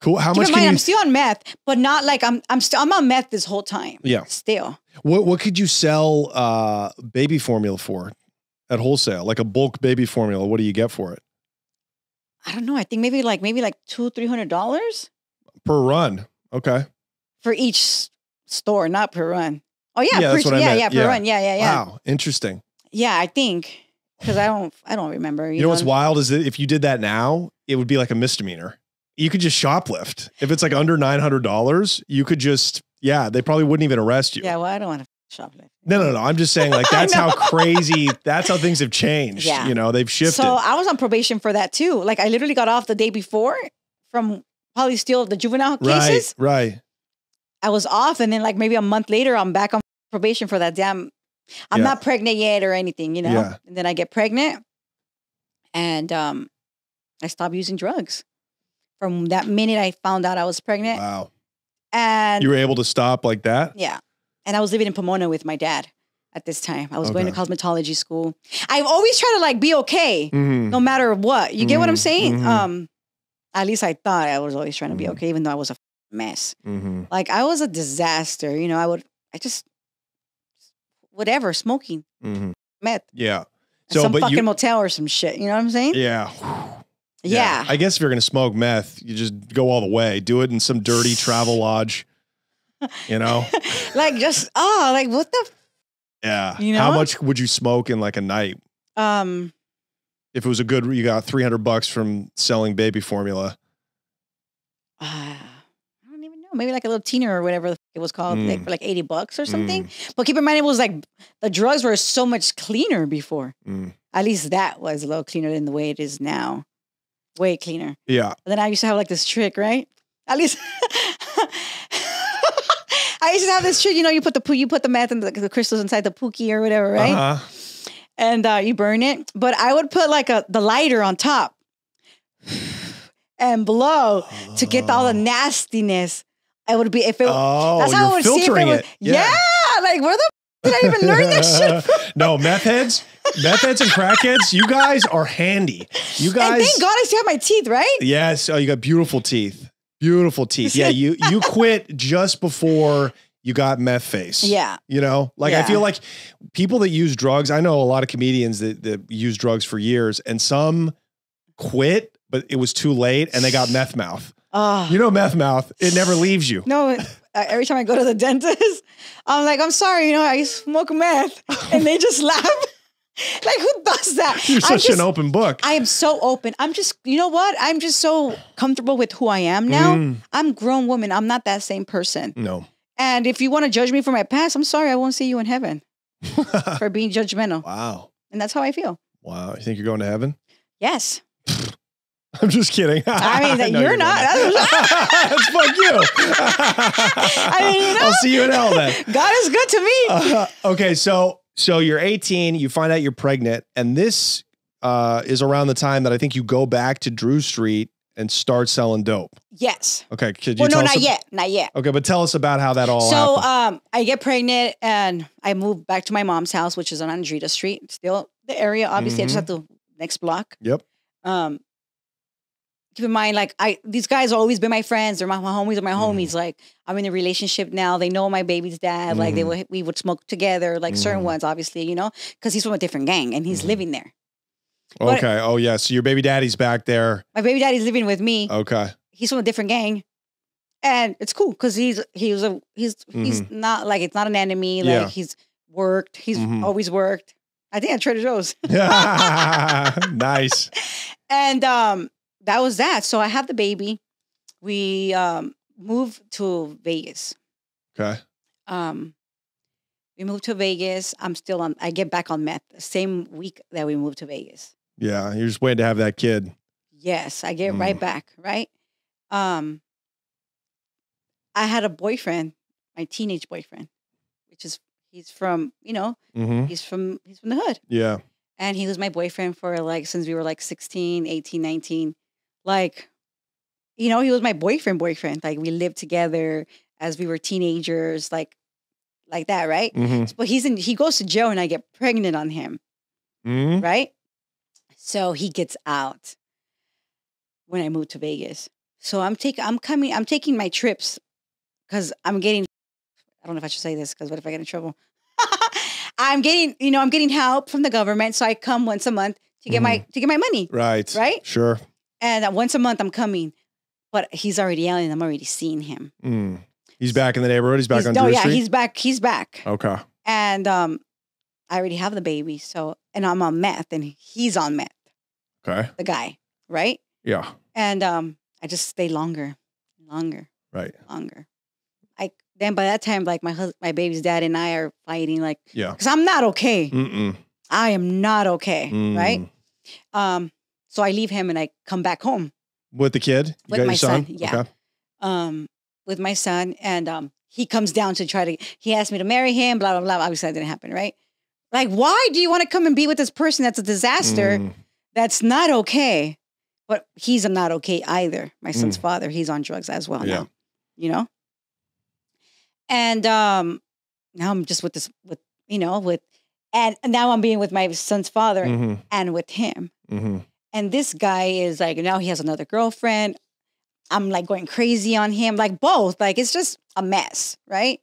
Cool. How Keep much in can mind, you I'm still on meth, but not like I'm. I'm still. I'm on meth this whole time. Yeah. Still. what what could you sell uh baby formula for at wholesale? Like a bulk baby formula, what do you get for it? I don't know. I think maybe like maybe like two three hundred dollars Per run. Okay. for each store, not per run. Oh yeah, Yeah, per, that's what I yeah, yeah, per Yeah. run. Yeah, yeah, yeah. Wow. Interesting. Yeah, I think because I don't. I don't remember. You, know what's wild is that if you did that now, it would be like a misdemeanor. You could just shoplift. If it's like under nine hundred dollars, you could just yeah, they probably wouldn't even arrest you. Yeah, well, I don't want to shoplift. No, no, no. I'm just saying, like, that's how crazy, that's how things have changed. Yeah. You know, they've shifted. So I was on probation for that too. Like I literally got off the day before from probably still the juvenile right, cases. right. I was off, and then like maybe a month later, I'm back on probation for that damn. I'm Yeah. not pregnant yet or anything, you know. Yeah. And then I get pregnant, and um, I stopped using drugs. From that minute I found out I was pregnant, Wow. and You were able to stop like that? yeah, and I was living in Pomona with my dad at this time. I was going to cosmetology school. I've always tried to like be okay, Mhm. no matter what. You get what I'm Mhm, saying? mhm. Um, at least I thought I was always trying to be Mhm. okay, even though I was a mess. Mm-hmm. Like I was a disaster. You know, I would, I just, whatever, smoking, Mm-hmm. meth, Yeah. So, some fucking you, motel or some shit. You know what I'm saying? yeah. Yeah. I guess if you're going to smoke meth, you just go all the way. Do it in some dirty travel lodge. You know? like just, oh, like what the, Yeah. You know? How much would you smoke in like a night? um, If it was a good, you got 300 bucks from selling baby formula. uh, I don't even know. Maybe like a little teener or whatever f- it was called, like Mm. for like 80 bucks or something. But keep in mind, it was like the drugs were so much cleaner before. Mm. At least that was a little cleaner than the way it is now. Way cleaner. Yeah. But then I used to have like this trick, right? At least I used to have this trick. You know, you put the you put the meth and the, the crystals inside the pookie or whatever, right? Uh-huh. And uh, you burn it. But I would put like a the lighter on top and blow to get all the nastiness. I would be if it. Oh, that's how you're I would see if it filtering was. it. Yeah. like where the f- did I even learn that shit? from? no, meth heads, meth heads and crackheads, you guys are handy. You guys. And thank God I still have my teeth, right? Yes. Oh, you got beautiful teeth. Beautiful teeth. Yeah, you you quit just before you got meth face. Yeah. You know, like I feel like people that use drugs, I know a lot of comedians that, that use drugs for years and some quit, but it was too late and they got meth mouth. Oh. You know, meth mouth, it never leaves you. No, uh, every time I go to the dentist, I'm like, I'm sorry, you know, I smoke meth, and they just laugh. like, who does that? You're I'm such just, an open book. I am so open. I'm just, you know what? I'm just so comfortable with who I am now. Mm. I'm grown woman. I'm not that same person. no. And if you want to judge me for my past, I'm sorry, I won't see you in heaven for being judgmental. wow. And that's how I feel. Wow. You think you're going to heaven? Yes. I'm just kidding. I mean, that No, you're not. That's fuck you. I mean, you know. I'll see you in hell then. God is good to me. Uh, okay, so so you're 18, you find out you're pregnant, and this uh, is around the time that I think you go back to Drew Street and start selling dope. yes. Okay, could you Well, no, not yet. Not yet. Okay, but tell us about how that all So happened. um, I get pregnant and I move back to my mom's house, which is on Andrita Street, still the area. Obviously, I just have to next block. Yep. Um, keep in mind, like I, these guys have always been my friends. They're my, my homies. Are my homies. Like I'm in a relationship now. They know my baby's dad. Like they Mhm. would, we would smoke together. Like certain Mhm. ones, obviously, you know, because he's from a different gang and he's living there. okay. Oh yeah. So your baby daddy's back there. My baby daddy's living with me. Okay. He's from a different gang. And it's cool because he's he was a he's he's not like it's not an enemy. Like Yeah. he's worked. He's Mhm. always worked. I think at Trader Joe's. nice. and um that was that. So I have the baby. We um moved to Vegas. Okay. Um we moved to Vegas. I'm still on I get back on meth the same week that we moved to Vegas. Yeah, you're just waiting to have that kid. Yes, I get Mm. right back, right? Um I had a boyfriend, my teenage boyfriend, which is he's from, you know, Mm-hmm. he's from he's from the hood. Yeah. And he was my boyfriend for like since we were like 16, 18, 19. Like, you know, he was my boyfriend boyfriend. Like we lived together as we were teenagers, like like that, right? Mm-hmm. But he's in he goes to jail and I get pregnant on him, Mm-hmm. right? So he gets out when I moved to Vegas. So I'm taking I'm coming I'm taking my trips because I'm getting I don't know if I should say this because what if I get in trouble? I'm getting, you know, I'm getting help from the government. So I come once a month to get my to get my money. Right. Right? Sure. And once a month I'm coming. But he's already out and I'm already seeing him. Mm. He's back in the neighborhood. He's back He's- on no, Drew yeah, Street. he's back. He's back. okay. And um I already have the baby. So and I'm on meth and he's on meth, Okay. the guy, right? Yeah. And um I just stay longer, longer, Right. longer. I then by that time, like my hus- my baby's dad and I are fighting, like Yeah. because I'm not okay. Mm-mm. I am not okay, right? Mm. Um, so I leave him and I come back home. With the kid? You With got your my son, yeah. Okay. um, with my son, and um, he comes down to try to. He asked me to marry him. Blah blah blah. Obviously, that didn't happen, right? Like, why do you want to come and be with this person that's a disaster? Mm. That's not okay. But he's not okay either. My son's father, he's on drugs as well Mm. Yeah. now. You know. And um, now I'm just with this, with you know, with, and now I'm being with my son's father Mhm. and with him. Mhm. And this guy is like, now he has another girlfriend. I'm like going crazy on him, like both. Like it's just a mess, right?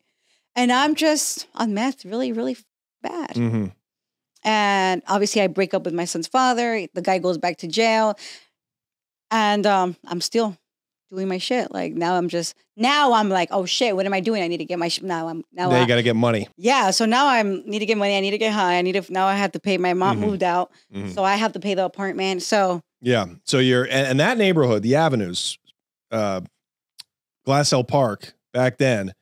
And I'm just on meth really, really bad. Mhm. And obviously, I break up with my son's father. The guy goes back to jail. And um, I'm still doing my shit. Like now I'm just, now I'm like, oh shit, what am I doing? I need to get my, sh- now I'm, now Now I, you got to get money. yeah. So now I'm need to get money. I need to get high. I need to, now I have to pay. My mom Mhm. moved out. Mhm. So I have to pay the apartment. So Yeah. So you're and, and that neighborhood, the avenues, uh Glassell Park, back then,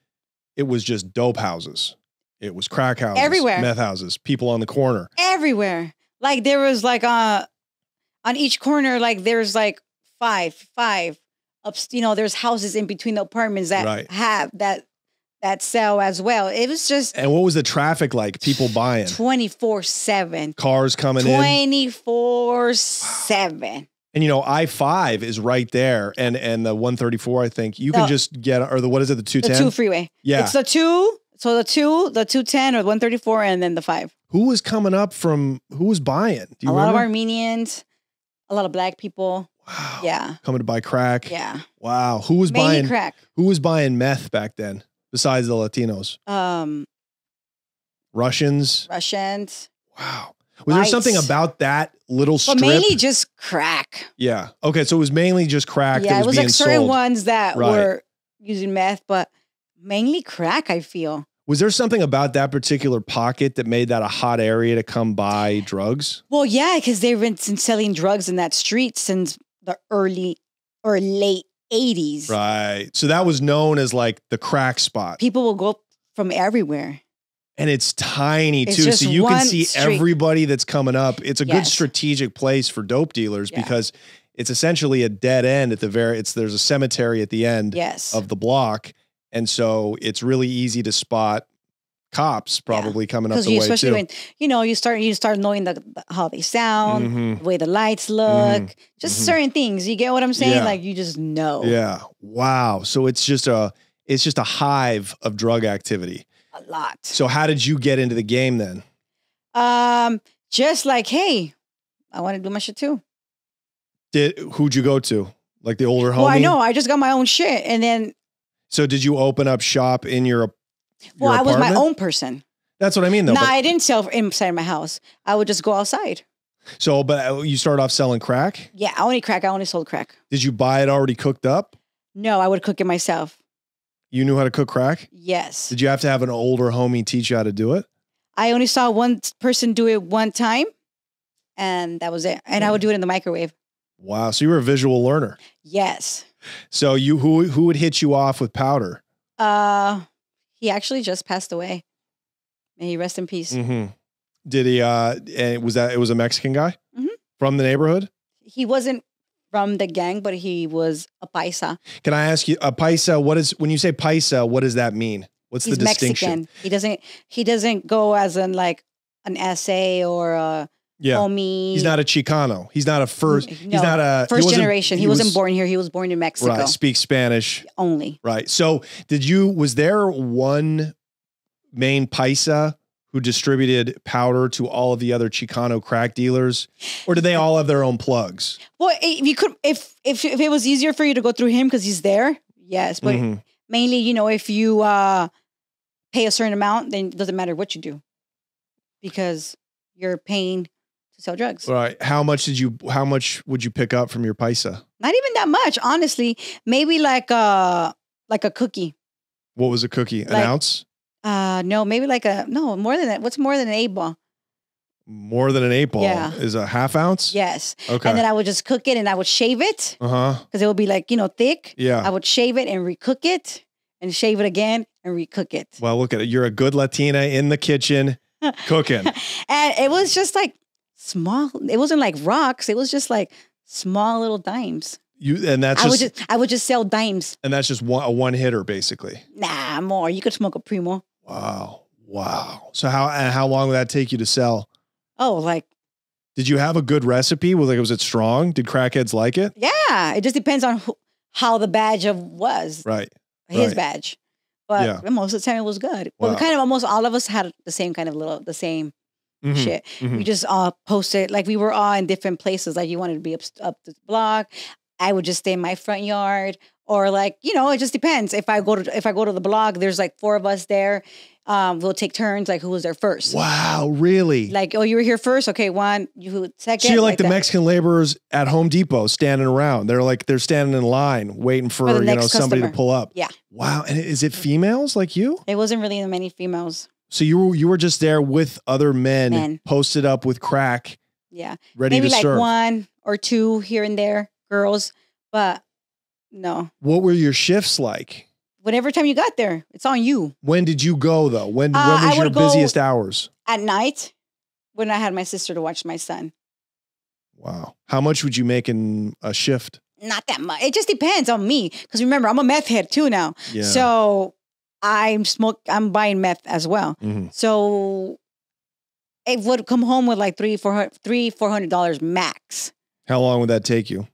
it was just dope houses. It was crack houses, Everywhere. meth houses, people on the corner. everywhere. Like there was like uh on each corner, like there's like five, five up, you know, there's houses in between the apartments that Right. have that that sell as well. It was just And what was the traffic like? People buying, 24 7. cars coming in. 24 7. And you know, I five is right there, and and the one thirty four. I think you can just get, or the what is it, the two The two freeway. Yeah. It's the two. So the two, the 210 or 134, and then the five. Who was coming up from? Who was buying? Do you a lot of? Armenians, a lot of black people. Wow. Yeah. Coming to buy crack. Yeah. Wow. Who was Mainly buying? crack. Who was buying meth back then? Besides the Latinos, Um, Russians. Russians. Wow. Was there something about that little strip? But mainly just crack. yeah. Okay. So it was mainly just crack yeah, that it was, was like certain sold. ones that Right. were using meth, but mainly crack, I feel. Was there something about that particular pocket that made that a hot area to come buy drugs? Well, yeah, because they've been selling drugs in that street since the early or late 80s. Right. So that was known as like the crack spot. People will go from everywhere. And it's tiny It's too. So you can see street. everybody that's coming up. It's a good strategic place for dope dealers Yeah. because it's essentially a dead end at the very it's there's a cemetery at the end Yes. of the block. And so it's really easy to spot cops probably coming up the you, way especially too. when you know you start you start knowing the, how they sound, Mhm. the way the lights look, Mhm. just Mhm. certain things. You get what I'm saying? Yeah. Like you just know Yeah. Wow. So it's just a it's just a hive of drug activity. a lot. So how did you get into the game then? Um, just like, hey, I want to do my shit too. Did who'd you go to? Like the older homie? Well, I know I just got my own shit, and then So did you open up shop in your, your well, I was my own person. That's what I mean though. no, but- I didn't sell inside my house. I would just go outside. so but uh, you started off selling crack? Yeah, I only crack. I only sold crack. Did you buy it already cooked up? No, I would cook it myself. You knew how to cook crack? Yes, Did you have to have an older homie teach you how to do it? I only saw one person do it one time, and that was it. And I would do it in the microwave. Wow. So you were a visual learner. Yes. So you who who would hit you off with powder? Uh, he actually just passed away. May he rest in peace. Mm-hmm. Did he uh and was that it was a Mexican guy Mhm. from the neighborhood? He wasn't from the gang, but he was a paisa. Can I ask you a paisa, what is when you say paisa, what does that mean? What's He's the distinction? Mexican. He doesn't. He doesn't go as in like an ese or a Yeah. homie. He's not a Chicano. He's not a first. No, he's not a first wasn't- generation. He, wasn't born here. He was born in Mexico Right. Speaks Spanish. only. Right. So did you? Was there one main paisa who distributed powder to all of the other Chicano crack dealers, or did they all have their own plugs? Well, if you could, if if if it was easier for you to go through him because he's there, yes. But Mhm. mainly, you know, if you uh pay a certain amount, then it doesn't matter what you do because you're paying sell drugs. Right. How much did you? How much would you pick up from your paisa? Not even that much, honestly. Maybe like a like a cookie. What was a cookie? An Like- ounce? Uh no, maybe like a no more than that. What's more than an eight ball? More than an eight ball Yeah. is a half ounce. Yes. Okay. And then I would just cook it and I would shave it uh huh. because it would be like, you know, thick. Yeah. I would shave it and recook it and shave it again and recook it. Well, look at it. You're a good Latina in the kitchen cooking. And it was just like small. It wasn't like rocks. It was just like small little dimes. You and that's I would just, just I would just sell dimes. and that's just one a one hitter basically. Nah, more. You could smoke a primo. Wow. Wow. So how and how long would that take you to sell? Oh, like Did you have a good recipe? Was like was it strong? Did crackheads like it? yeah. It just depends on who, how the badge of was Right. his right. badge. But Yeah. most of the time it was good. Wow. we kind of almost all of us had the same kind of little the same Mhm, shit. mhm. We just all posted like we were all in different places. Like you wanted to be up up the block. I would just stay in my front yard, or like you know, it just depends. If I go to if I go to the block, there's like four of us there. Um, we'll take turns. Like who was there first? Wow, really? Like oh, you were here first. Okay, one. You second. so you're like, the that. Mexican laborers at Home Depot standing around. They're like they're standing in line waiting for, For you know next somebody to pull up. Yeah. Wow. And is it females like you? It wasn't really many females. So you were you were just there with other men, Men. posted up with crack, Yeah, ready maybe to like serve. one or two here and there, girls. But no, What were your shifts like? whatever time you got there, it's on you. When did you go though? When Uh, when I was your busiest hours? At night, when I had my sister to watch my son. Wow. How much would you make in a shift? Not that much. It just depends on me. Because remember, I'm a meth head too now. Yeah. So I'm smoke. I'm buying meth as well. Mhm. So it would come home with like three, four hundred three four hundred dollars max. How long would that take you?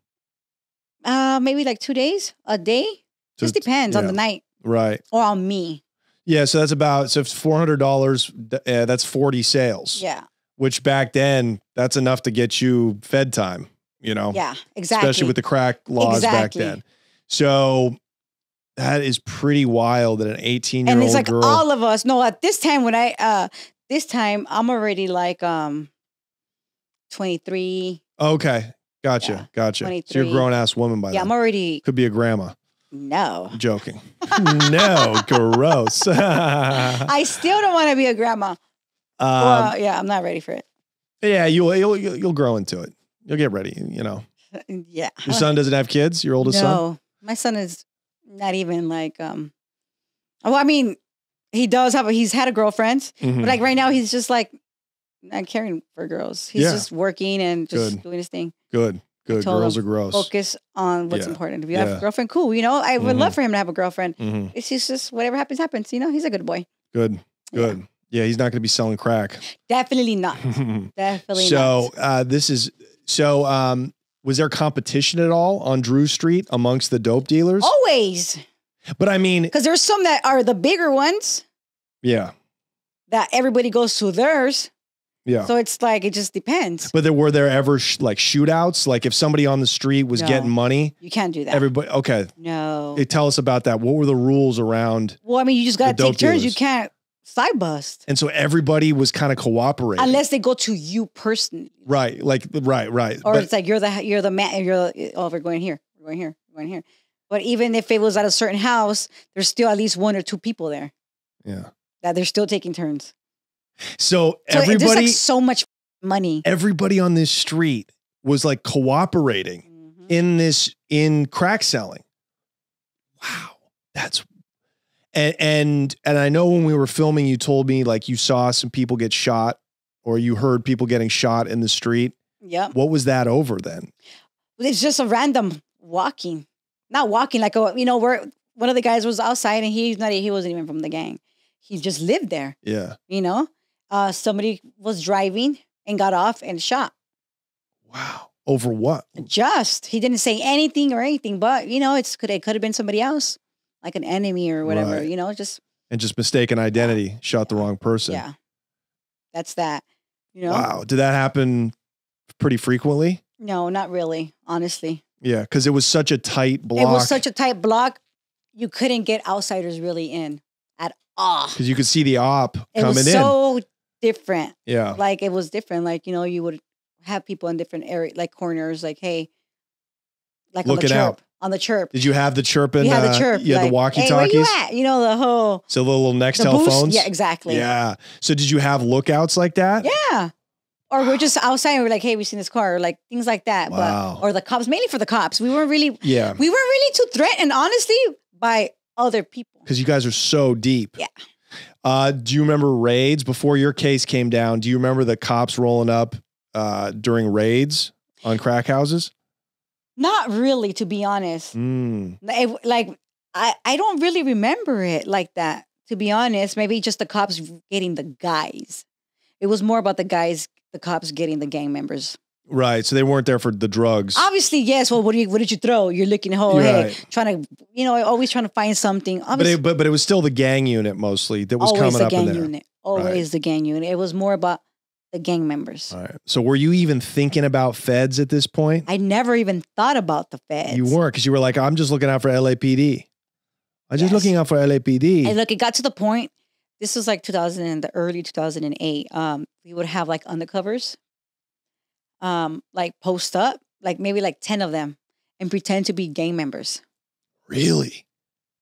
Uh, maybe like two days, a day. To- just depends on the night Right. or on me. Yeah. So that's about so it's four hundred dollars. Uh, that's forty sales. Yeah, Which back then that's enough to get you fed time. You know. yeah, exactly. Especially with the crack laws back then. So that is pretty wild that an eighteen year old. and it's like girl. all of us. No, at this time when I uh this time I'm already like um twenty three. okay. Gotcha. Yeah, Gotcha. So you're a grown ass woman by Yeah, I'm already Could be a grandma. no. Joking. no, gross. um, I still don't want to be a grandma. well, yeah, I'm not ready for it. yeah, you'll, you'll you'll you'll grow into it. You'll get ready. You know, Yeah. your son doesn't have kids. Your oldest son. no, my son is not even like um. Well, I mean, he does have. A, he's had a girlfriend, Mhm. but like right now, he's just like not caring for girls. He's Yeah. just working and just Good. doing his thing. Good. Good. Girls him, are gross. Focus on what's Yeah. important. If you have Yeah. a girlfriend, cool. You know, I would Mhm. love for him to have a girlfriend. Mhm. It's just, just whatever happens, happens. You know, he's a good boy. Good. Good. Yeah, he's not going to be selling crack. Definitely not. Definitely so not. uh, this is so. Um, was there competition at all on Drew Street amongst the dope dealers? Always, But I mean, because there's some that are the bigger ones yeah, that everybody goes to theirs. yeah. So it's like it just depends. but there were there ever sh- like shootouts? Like if somebody on the street was No. getting money, You can't do that. everybody. Okay, no. Hey, tell us about that. What were the rules around? well, I mean, you just gotta dope take turns. You can't side bust And so everybody was kind of cooperating, unless they go to you personally, right? Like right, right. or But- it's like you're the you're the man. You're the, oh, we're going here. We're going here. We're going here. But even if it was at a certain house, there's still at least one or two people there yeah. that they're still taking turns. So, So everybody, like so much money. everybody on this street was like cooperating Mhm. in this in crack selling. Wow, that's and and and I know when we were filming, you told me like you saw some people get shot, or you heard people getting shot in the street. Yeah. What was that over then? It's just a random walking, not walking like a you know where one of the guys was outside and he's not he wasn't even from the gang. He just lived there. Yeah. You know, uh, somebody was driving and got off and shot. Wow. Over what? Just he didn't say anything or anything, but you know, it's could it could have been somebody else, like an enemy or whatever. Right. You know, just And just mistaken identity, shot the wrong person. yeah, that's that. You know, Wow. Did that happen pretty frequently? no, not really. Honestly, Yeah, because it was such a tight block. it was such a tight block. You couldn't get outsiders really in at all. because you could see the op It coming was in. so different. yeah. Like it was different. Like you know, you would have people in different area, like corners. Like hey, like Looking out. On the chirp. Did you have the chirping? You have the uh, chirp. You had like, the walkie Hey, where you talkies. at? You know the whole So the little next the phones. Yeah, exactly. Yeah. So did you have lookouts like that? Yeah. Or we're just outside and we're like, hey, we've seen this car, or like things like that. Wow. But or the cops, mainly for the cops. We weren't really Yeah. we weren't really too threatened, honestly, by other people. because you guys are so deep. Yeah. Uh, do you remember raids before your case came down? Do you remember the cops rolling up uh, during raids on crack houses? Not really, to be honest. Mm. It- like I, I don't really remember it like that. To be honest, maybe just the cops getting the guys. It was more about the guys, the cops getting the gang members. Right. So they weren't there for the drugs. Obviously, yes. Well, what do you, what did you throw? You're looking, oh, You're hey, trying to, you know, always trying to find something. but, Obviously, it, but but it was still the gang unit mostly that was always coming the up in gang there. unit. Always the gang unit. It was more about the gang members. All right. So were you even thinking about feds at this point? I never even thought about the feds. You weren't because you were like, I'm just looking out for LAPD. I'm just Yes. looking out for LAPD. And look, it got to the point. This was like 2000, and the early 2008. Um, we would have like undercovers, um, like post up, like maybe like 10 of them, and pretend to be gang members. really?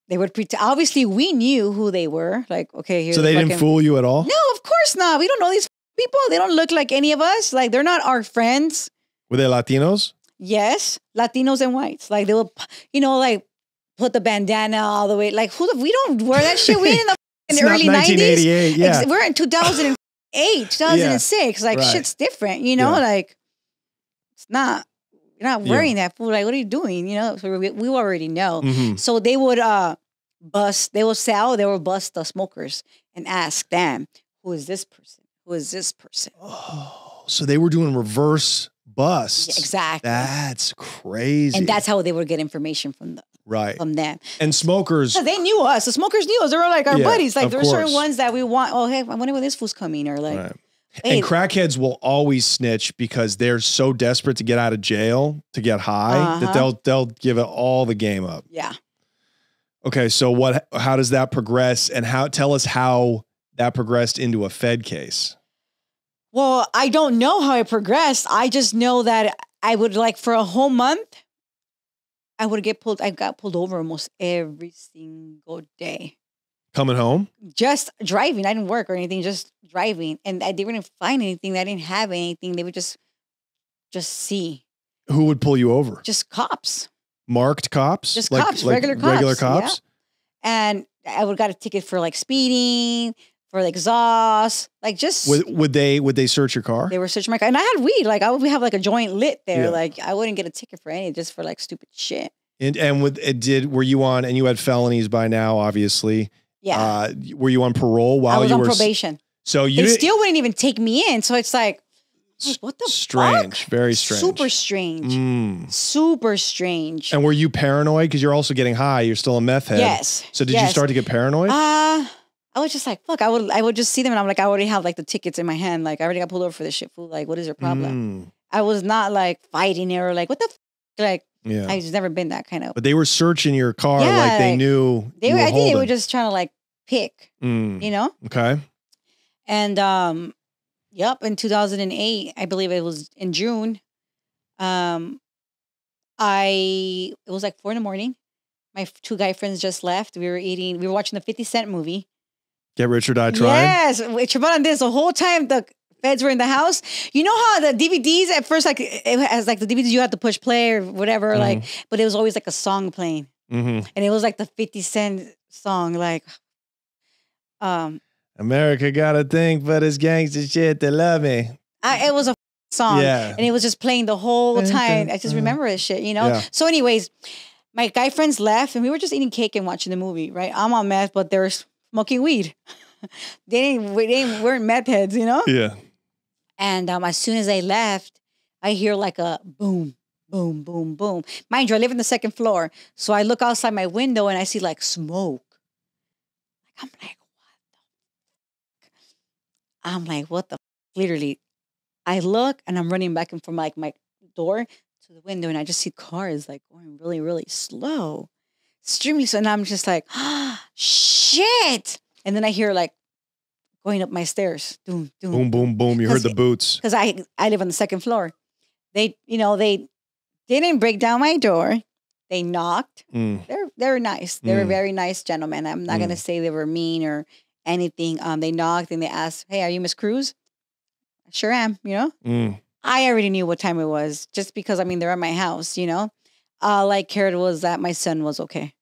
They would pretend. Obviously, we knew who they were. Like, okay, here's So they didn't fool you at all? No, of course not. We don't know these people. They don't look like any of us. Like, they're not our friends. Were they Latinos? Yes, Latinos and whites. Like they will, you know, like put the bandana all the way. Like who? The, we don't wear that shit. We in the, in It's the early nineties. 1988. Yeah. We're in 2008, 2006. Like Right. shit's different, you know. Yeah. Like it's not. You're not Yeah. wearing that food. Like what are you doing? You know. So we, we already know. Mhm. So they would uh bust. They will say, oh, they will bust the smokers and ask them, who is this person? Who is this person? Oh, so they were doing reverse busts. Exactly. That's crazy. and that's how they would get information from the, right. from them. And smokers. So they knew us. The smokers knew us. They were like our Yeah, buddies. Like there were certain ones that we want. Oh, hey, I wonder when this fool's coming, or like, Right. hey, And crackheads will always snitch because they're so desperate to get out of jail to get high Uh-huh. that they'll they'll give it all the game up. yeah. Okay, so what? How does that progress? And how? Tell us how that progressed into a Fed case. Well, I don't know how it progressed. I just know that I would like for a whole month, I would get pulled. I got pulled over almost every single day. Coming home. Just driving. I didn't work or anything. Just driving, and I didn't find anything. I didn't have anything. They would just, just see, Who would pull you over? just cops. Marked cops? Just cops, regular Regular cops, yeah. cops. and I would got a ticket for like speeding, for like exhaust, like just Would, would they would they search your car? they were searching my car, and I had weed. Like I would we have like a joint lit there. Yeah. Like I wouldn't get a ticket for any, just for like stupid shit. And and with it did were you on and you had felonies by now? Obviously. Yeah, Uh, were you on parole while I was you on were? probation. So you They still wouldn't even take me in. So it's like, like, what the strange, fuck? very strange. Super strange. Mm. Super strange. And were you paranoid because you're also getting high? You're still a meth head. yes. So did you start to get paranoid? Uh, I was just like, fuck. I would, I would just see them, and I'm like, I already have like the tickets in my hand. Like, I already got pulled over for this shit. Fool. Like, what is your problem? Mm. I was not like fighting it or like, what the, like, Yeah. I've never been that kind of. but they were searching your car Yeah, like they like, knew. They were I think they were just trying to like pick, Mm. you know. Okay. And um, yep, in 2008, I believe it was in June. Um, I it was like four in the morning. My two guy friends just left. We were eating. We were watching the 50 Cent movie. Get rich or die trying. Yes, Trevon on this the whole time the feds were in the house. You know how the DVDs at first like it has like the DVDs you had to push play or whatever like, but it was always like a song playing, Mm-hmm. and it was like the 50 Cent song like, um, America got a thing for this gangster shit. They love me. I, it was a song. Yeah. and it was just playing the whole time. I just remember this shit, you know. Yeah. So, anyways, my guy friends left, and we were just eating cake and watching the movie. Right, I'm on meth, but they're smoking weed. they didn't. They didn't, weren't meth heads, you know. Yeah. And um, as soon as they left, I hear like a boom, boom, boom, boom. Mind you, I live in the second floor, so I look outside my window and I see like smoke. I'm like, what? The I'm like, what the? F-? Literally, I look and I'm running back and from like my door to the window, and I just see cars like going really, really slow, extremely so. and I'm just like, ah, shit. And then I hear like going up my stairs, doom, doom, Boom, boom, boom. You heard the boots. because I I live on the second floor. They, you know, they didn't break down my door. They knocked. Mm. They're they're nice. They were Mm. very nice gentlemen. I'm not gonna say they were mean or anything. Um, they knocked and they asked, "Hey, are you Miss Cruz?" Sure am. You know, Mm. I already knew what time it was just because I mean they're at my house. You know, all I cared was that my son was okay.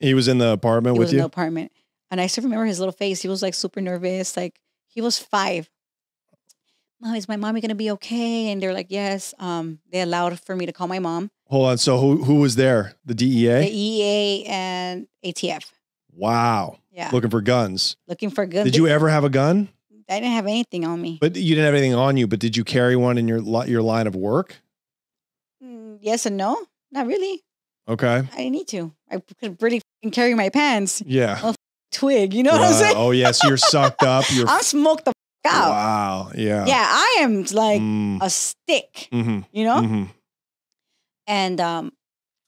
He was in the apartment He with was in the you. apartment. And I still remember his little face. He was like super nervous. Like he was five. Mom, is my mommy gonna be okay? And they're like, yes. Um, they allowed for me to call my mom, Hold on. So who who was there? The DEA. the DEA and ATF. wow. Yeah, Looking for guns. looking for guns. Did you ever have a gun? I didn't have anything on me. But you didn't have anything on you. But did you carry one in your your line of work? Mm, yes and no. Not really. Okay. I didn't need to. I could really f***ing carry my pants. Yeah. Twig. You know what I'm saying? Oh yeah. So you're sucked up. You're I'm smoked the f- out. wow. Yeah. Yeah, I am like Mm, a stick. mhm, You know. mhm. And um,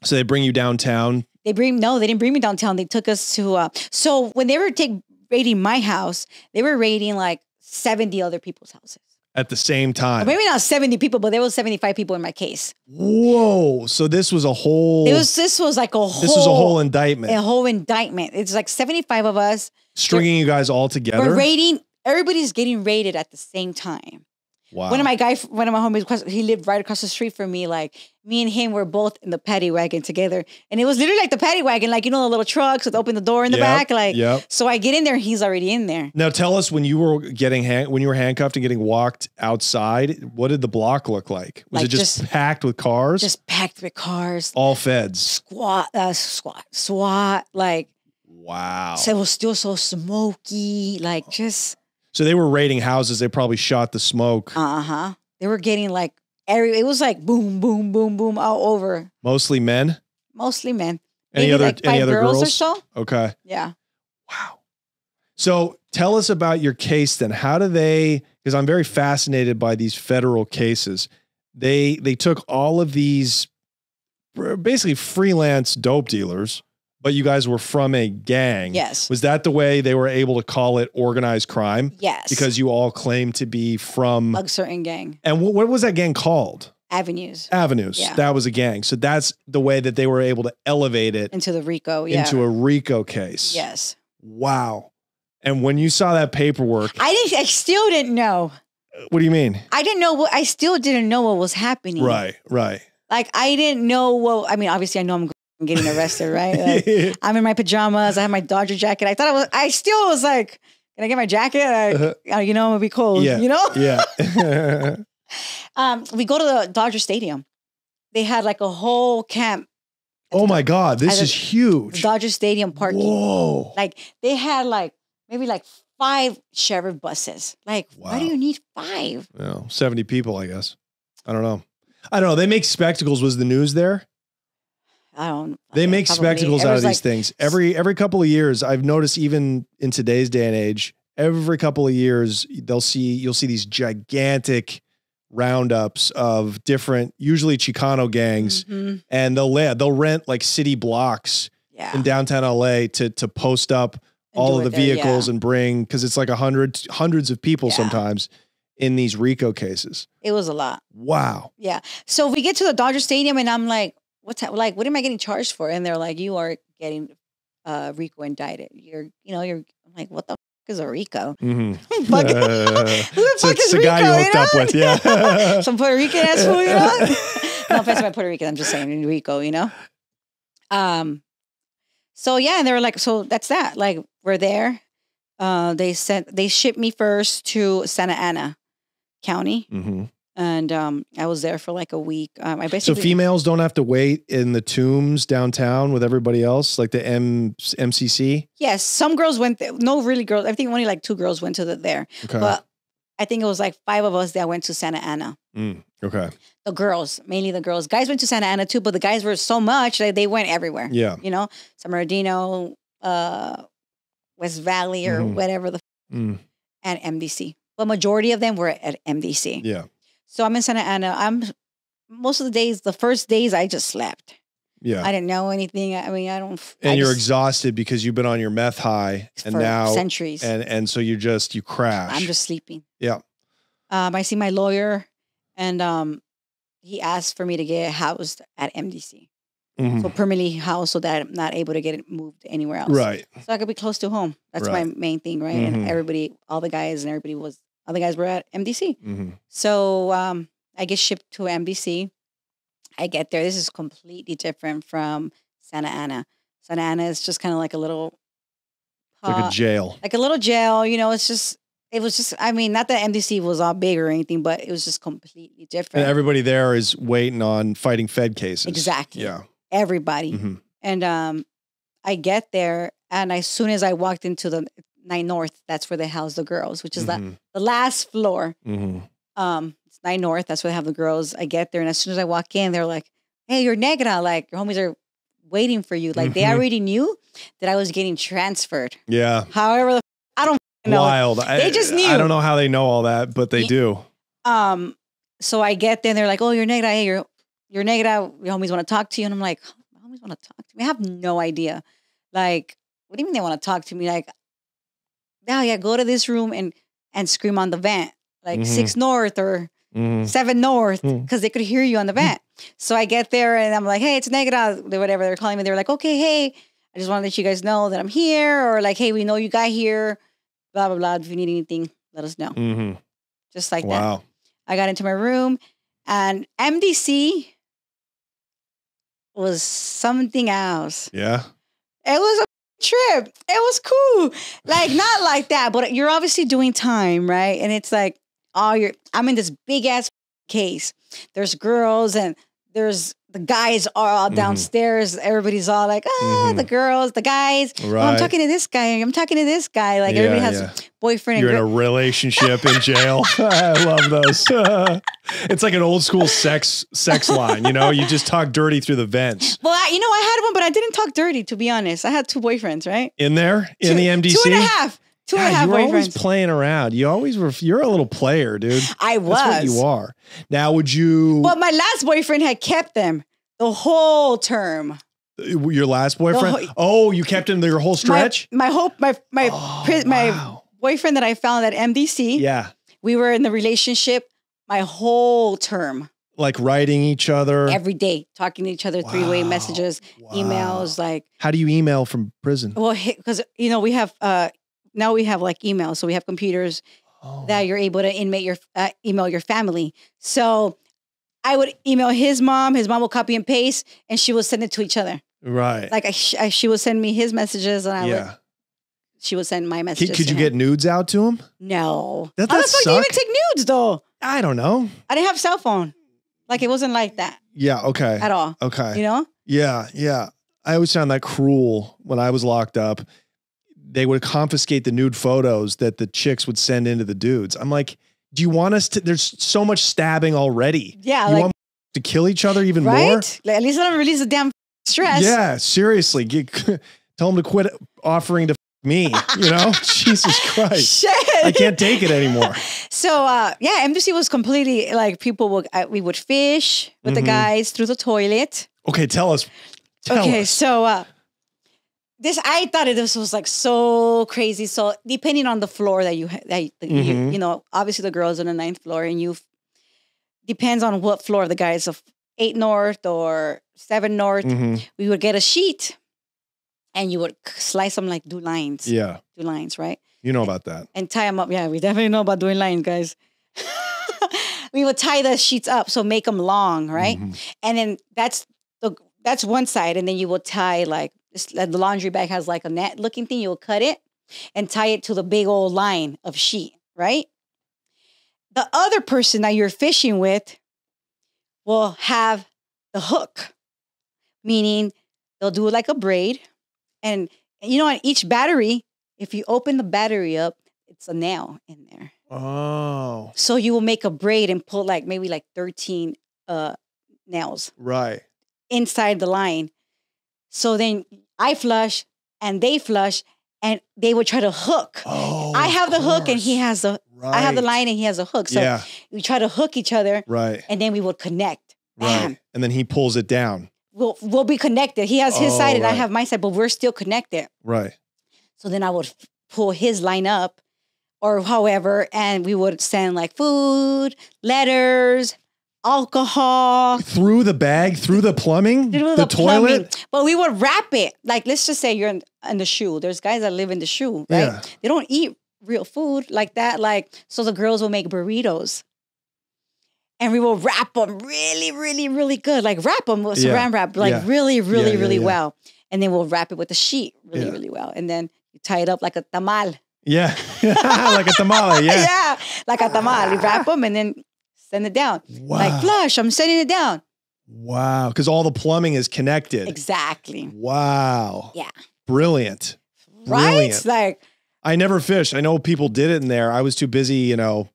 So they bring you downtown. They bring no, they didn't bring me downtown. They took us to uh so when they were take raiding my house, they were raiding like 70 other people's houses. At the same time. maybe not 70 people, but there was 75 people in my case. Whoa. So this was a whole It was this was like a whole this was a whole indictment. a whole indictment. It's like 75 of us. stringing you guys all together. We're raiding everybody's getting raided at the same time. Wow. One of my guy, one of my homies, he lived right across the street from me. Like me and him were both in the paddy wagon together, and it was literally like the paddy wagon, like you know the little trucks with open the door in the Yep, back. Like, yep. so I get in there, he's already in there. Now tell us when you were getting hand, when you were handcuffed and getting walked outside, what did the block look like? Was Like it just, just- packed with cars? Just packed with cars, all feds. squat, uh, squat, SWAT. Like, Wow. so it was still so smoky. Like, just So they were raiding houses. They probably shot the smoke. uh huh. They were getting like every. It was like boom, boom, boom, boom all over. Mostly men. Mostly men. Any Maybe other like any other girls, girls? or so? Okay. Yeah. Wow. So tell us about your case then. How do they because I'm very fascinated by these federal cases. They they took all of these basically freelance dope dealers, but you guys were from a gang. Yes. Was that the way they were able to call it organized crime? Yes. Because you all claim to be from a certain gang and what, what was that gang called? avenues Avenues. Yeah. That was a gang. So that's the way that they were able to elevate it into the Rico. Yeah. into a RICO case. yes. Wow. And when you saw that paperwork, I didn't. I still didn't know. what do you mean? I didn't know what. I still didn't know what was happening. Right, right. Like I didn't know what. I mean, obviously, I know I'm getting arrested. Right. Like, I'm in my pajamas. I have my Dodger jacket. I thought I was. I still was like, can I get my jacket? I, Uh-huh. uh, you know, it'll be cold. Yeah. You know. yeah. Um, we go to the Dodger Stadium. They had like a whole camp. oh my God, this is huge. Dodger Stadium parking. Whoa. Like they had like maybe like five sheriff buses. Like, why do you need five? Well, 70 people, I guess. I don't know. I don't know. They make spectacles. Was the news there? I don't. They make spectacles out of Everyone's these things. Every every couple of years, I've noticed even in today's day and age, every couple of years, they'll see you'll see these gigantic roundups of different, usually Chicano gangs, Mhm. and they'll they'll rent like city blocks Yeah. in downtown LA to to post up and all of the there, vehicles yeah. and bring because it's like a hundred hundreds of people Yeah. sometimes in these RICO cases. It was a lot. Wow. Yeah. So we get to the Dodger Stadium, and I'm like, "What's that? Like, what am I getting charged for?" And they're like, "You are getting uh, Rico indicted. You're, you know, you're." I'm like, "What the f- is a Rico?" hmm Fuck- Uh, Who the so fuck it's is the Rico? guy you hooked up with, yeah. Some Puerto Rican ass fool, you know. no offense my Puerto Rican. I'm just saying in Rico, you know. Um. So yeah, and they were like, "So that's that. Like, we're there." Uh, they sent they shipped me first to Santa Ana County, hmm and um, I was there for like a week. Um, I So females don't have to wait in the tombs downtown with everybody else, like the M- MCC. Yes, some girls went. There. No, really, girls. I think only like two girls went to the there, Okay. but I think it was like five of us that went to Santa Ana. Mm, okay. The girls, mainly the girls. Guys went to Santa Ana too, but the guys were so much that they went everywhere. Yeah. You know, San Bernardino, uh, West Valley, or Mhm. whatever the Mm, and MDC. But majority of them were at MDC. yeah. So I'm in Santa Ana. I'm most of the days. The first days I just slept. Yeah. I didn't know anything. I mean, I don't. I and you're just- exhausted because you've been on your meth high and now centuries. and and so you just you crash. I'm just sleeping. Yeah. Um, I see my lawyer, and um, he asked for me to get housed at MDC, Mhm. so permanently housed, so that I'm not able to get it moved anywhere else. right. So I could be close to home. That's my main thing, right? Mhm. And everybody, all the guys, and everybody was, the guys were at MDC. hmm So um, I get shipped to MDC. I get there. This is completely different from Santa Ana. Santa Ana is just kind of like a little, like a uh, jail. like a little jail. You know, it's just it was just. I mean, not that MDC was all big or anything, but it was just completely different. And everybody there is waiting on fighting Fed cases. Exactly. Yeah. Everybody. Mhm. And um, I get there, and as soon as I walked into the Nine North, that's where they house the girls, which is the, Mhm. the last floor. Mhm. Um, it's Nine North. That's where they have the girls. I get there, and as soon as I walk in, they're like, "Hey, you're Negra. Like your homies are waiting for you. Like they Mhm. already knew that I was getting transferred. Yeah. However, the, I don't know. Wild. I, They just I don't know how they know all that, but they Ye- do. Um, so I get there, and they're like, "Oh, you're Negra. Hey, you're you're Negra. Your homies want to talk to you." And I'm like, "My homies want to talk to me? I have no idea. Like, what do you mean they want to talk to me? Like, yeah, yeah, go to this room and and scream on the vent, like Mhm. six north or Mhm. seven north, Mm. because they could hear you on the vent. So I get there and I'm like, "Hey, it's Negra." Whatever they're calling me, they're like, "Okay, hey, I just want to let you guys know that I'm here," or like, "Hey, we know you got here." Blah blah blah. If you need anything, let us know. Mhm. Just like that. Wow. I got into my room and MDC was something else. Yeah. It was a trip. It was cool. Like not like that, but you're obviously doing time, right? And it's like, oh, you're I'm in this big ass case. There's girls and there's the guys are all Mhm. downstairs. Everybody's all like, ah, Mhm. the girls, the guys. Oh, I'm talking to this guy. I'm talking to this guy. Like everybody has yeah. a boyfriend You're in and a relationship in jail. I love those. it's like an old school sex sex line. You know, you just talk dirty through the vents. Well, I, you know, I had one, but I didn't talk dirty. To be honest, I had two boyfriends, right? In there, in Two- the MDC. two and a half, two and a God, half you were always playing around. You always were. You're a little player, dude. I was. That's what you are. Now, would you? But my last boyfriend had kept them the whole term. your last boyfriend? whole- oh, you kept him your whole stretch. My, my hope, my my Oh, my wow. boyfriend that I found at MDC. Yeah, We were in the relationship my whole term, like writing each other. every day, talking to each other, three way messages, Wow. emails, like How do you email from prison? well, because you know we have uh now we have like emails, so we have computers Oh, that you're able to inmate your uh, email your family. So I would email his mom. His mom will copy and paste, and she will send it to each other. right. Like I, I, she will send me his messages, and I would yeah. she would send my Could, messages. could to you him. get nudes out to him? no? That- How the fuck do you even take nudes though? I don't know. I didn't have cell phone. Like it wasn't like that Yeah. Okay. at all. Okay. You know? Yeah, yeah. I always found that cruel when I was locked up. They would confiscate the nude photos that the chicks would send into the dudes. I'm like, do you want us to? There's so much stabbing already. Yeah, you like want to kill each other even right. more? Like, at least let them release the damn stress. Yeah, seriously. Get, tell them to quit offering to me. You know, Jesus Christ, Shit. I can't take it anymore. So uh, yeah, MDC was completely like people would uh, we would fish with the Mhm. guys through the toilet. Okay, tell us. Tell okay, us. so uh, this I thought it this was like so crazy. So depending on the floor that you ha- that you, that you- know, obviously the girls on the ninth floor, and you depends on what floor the guys of eight north or seven north. Mhm. We would get a sheet, and you would slice them like do lines, Yeah, do lines, right? you know about that. and tie them up. Yeah, we definitely know about doing lines, guys. we would tie the sheets up, so make them long, right? Mhm. And then that's the that's one side, and then you will tie like this, the laundry bag has like a net looking thing. You will cut it and tie it to the big old line of sheet, right? The other person that you're fishing with will have the hook, meaning they'll do it like a braid, and you know on each battery, if you open the battery up, it's a nail in there. Oh, So you will make a braid and pull like maybe like 13 uh nails right. inside the line. So then I flush and they flush and they would try to hook. Oh, I have the hook and he has the I have the line and he has a hook. So yeah, we try to hook each other right, and then we would connect. Bam. right. And then he pulls it down. We'll we'll be connected. He has his Oh, side and I have my side, but we're still connected. Right. So then I would pull his line up or however, and we would send like food, letters, alcohol, Through the bag, through the plumbing, through the, the, plumbing. toilet. But we would wrap it. Like, let's just say you're in, in the SHU. There's guys that live in the SHU, right? Yeah. They don't eat real food like that. Like, so the girls will make burritos. And we will wrap them really, really, really good. Like wrap them with Yeah. saran wrap, like Yeah. really, really, really well. and then we'll wrap it with a sheet really, really well, and then you tie it up like a tamal. Yeah. like a tamale. Yeah. yeah, like a tamal. You wrap them and then send it down. Wow. Like flush, I'm sending it down. wow. Because all the plumbing is connected. Exactly. Wow. Yeah. Brilliant. Right? Brilliant. Like I never fished. I know people did it in there. I was too busy, you know,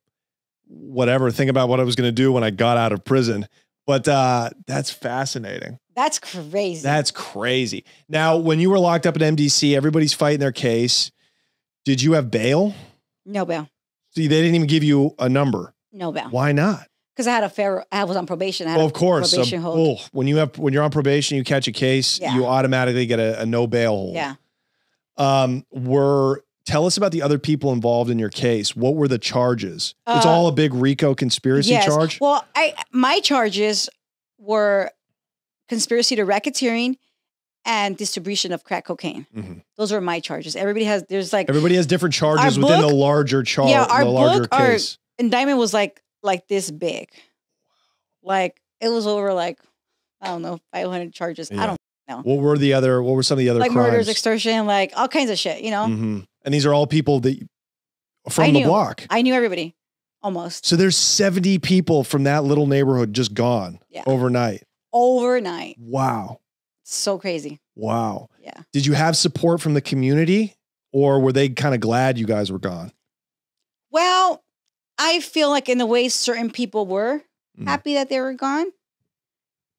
whatever, think about what I was going to do when I got out of prison. But uh, that's fascinating. that's crazy. That's crazy. Now, when you were locked up at MDC, everybody's fighting their case. Did you have bail? no bail. See, they didn't even give you a number. No bail. Why not? Because I had a fair I was on probation. I had Well, of course. probation hold. oh, when you have when you're on probation, you catch a case, Yeah. you automatically get a, a no bail hold. Yeah. Um, were tell us about the other people involved in your case. What were the charges? it's Uh, all a big RICO conspiracy yes. charge. Well, I my charges were conspiracy to racketeering and distribution of crack cocaine. Mhm. Those were my charges. Everybody has there's like Everybody has different charges Our within book- the larger charge. Yeah, our the larger book, case. Indictment was like like this big. Like it was over like I don't know, 500 charges. Yeah. I don't know. what were the other? What were some of the other like crimes? murders, extortion, like all kinds of shit, you know? Mhm. And these are all people that from I the knew. block. I knew everybody almost So there's 70 people from that little neighborhood just gone Yeah. overnight. overnight. Wow. So crazy. Wow. Yeah. Did you have support from the community or were they kind of glad you guys were gone? Well, I feel like in a way certain people were Mhm. happy that they were gone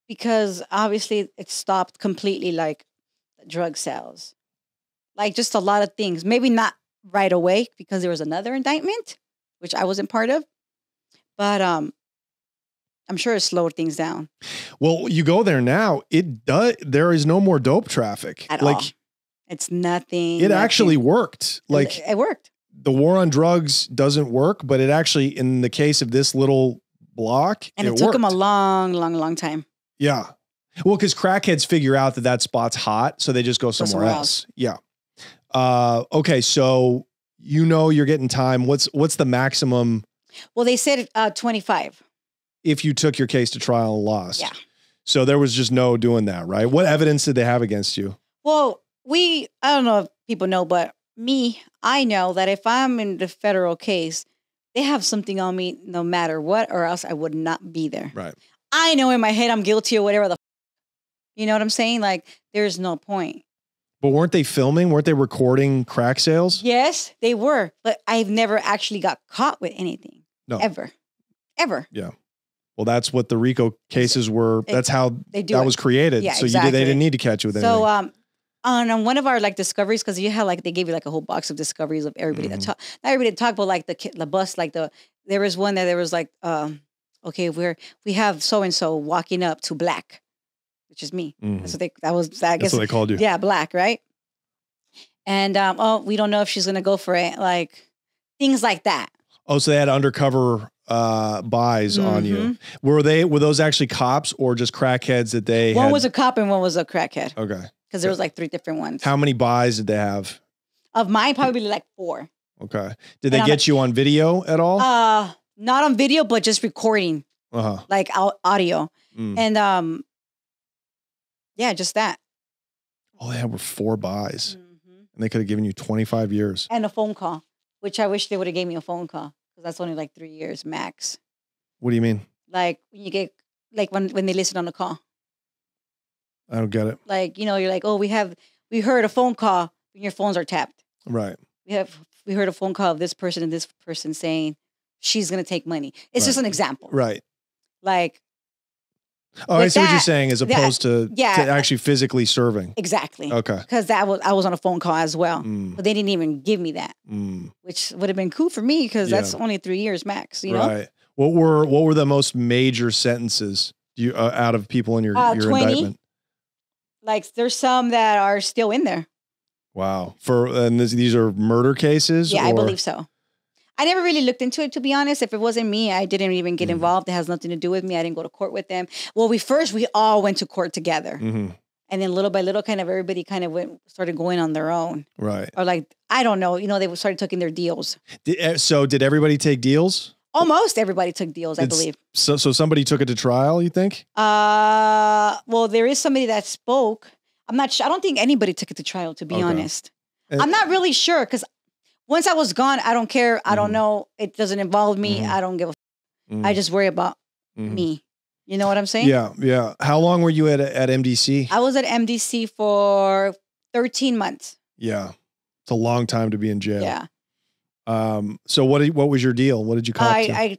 because obviously it stopped completely like drug sales. Like just a lot of things. Maybe not right away because there was another indictment which I wasn't part of. But um I'm sure it slowed things down Well, you go there now, it does there is no more dope traffic. at like all. It's nothing. it nothing. actually worked. Like it worked. The war on drugs doesn't work, but it actually in the case of this little block, And it, took them a long, long, long time. Yeah. Well, because crackheads figure out that that spot's hot, so they just go somewhere, somewhere else. Yeah. Uh, okay, so you know you're getting time. What's what's the maximum Well, they said uh 25. if you took your case to trial and lost? Yeah. So there was just no doing that, right? What evidence did they have against you? Well, we, I don't know if people know, but me, I know that if I'm in the federal case, they have something on me no matter what, or else I would not be there. Right. I know in my head I'm guilty or whatever the, f- you know what I'm saying? Like, there's no point. But weren't they filming? Weren't they recording crack sales? Yes, they were, but I've never actually got caught with anything. No. Ever. Ever. Yeah. Well, that's what the RICO cases were. They- That's how They do that it. was created. Yeah, so you did, they didn't need to catch you with anything. So um on, on one of our like discoveries, because you had like they gave you like a whole box of discoveries of everybody Mhm. that talk not everybody that talked, but like the the bus, like the there was one that there was like um okay, we're we have so and so walking up to black, which is me. Mhm. That's what they that was I That's guess what they called you. yeah, black, right? And um oh, we don't know if she's gonna go for it, like things like that. Oh, so they had undercover uh buys on you. Were they were those actually cops or just crackheads that they one had? was a cop and one was a crackhead okay. Because there was like three different ones. How many buys did they have? of mine, probably like four. Okay. Did they And get you on video at all? Uh, not on video, but just recording, Uh huh. like au- audio. Mm. And um, yeah, just that. All they had were four buys, Mhm. and they could have given you twenty five years. And a phone call, which I wish they would have gave me a phone call because that's only like three years max. What do you mean? Like when you get like when when they listen on the call, I don't get it. like you know, you're like, oh, we have we heard a phone call when your phones are tapped. Right. We have we heard a phone call of this person and this person saying she's gonna take money. It's just an example. Right. Like Oh, I see what you're saying, as that- opposed to, yeah. to actually physically serving. exactly. Okay. Because that was I was on a phone call as well. Mm, But they didn't even give me that. mm. which would have been cool for me because that's only three years max. You know, Right. What were what were the most major sentences you uh, out of people in your Uh, your 20. indictment? Like there's some that are still in there. Wow. For and this, these are murder cases. Yeah, I believe so. I never really looked into it to be honest. If it wasn't me, I didn't even get Mhm. involved. It has nothing to do with me. I didn't go to court with them. Well, we first we all went to court together, Mhm. and then little by little, kind of everybody kind of went started going on their own, Right. or like I don't know. You know, they started taking their deals. Did, eh, so did everybody take deals? Almost everybody took deals, I It's- believe. So so somebody took it to trial. You think? Uh, well, there is somebody that spoke. I'm not. Sure. I don't think anybody took it to trial. To be Okay. honest, Uh, I'm not really sure because once I was gone, I don't care. I don't Mhm. know. It doesn't involve me. Mhm. I don't give a. Mm, I just worry about mhm. me. You know what I'm saying? Yeah, yeah. How long were you at at MDC? I was at MDC for 13 months. yeah, it's a long time to be in jail. Yeah. Um. So what did, what was your deal? What did you cop I. I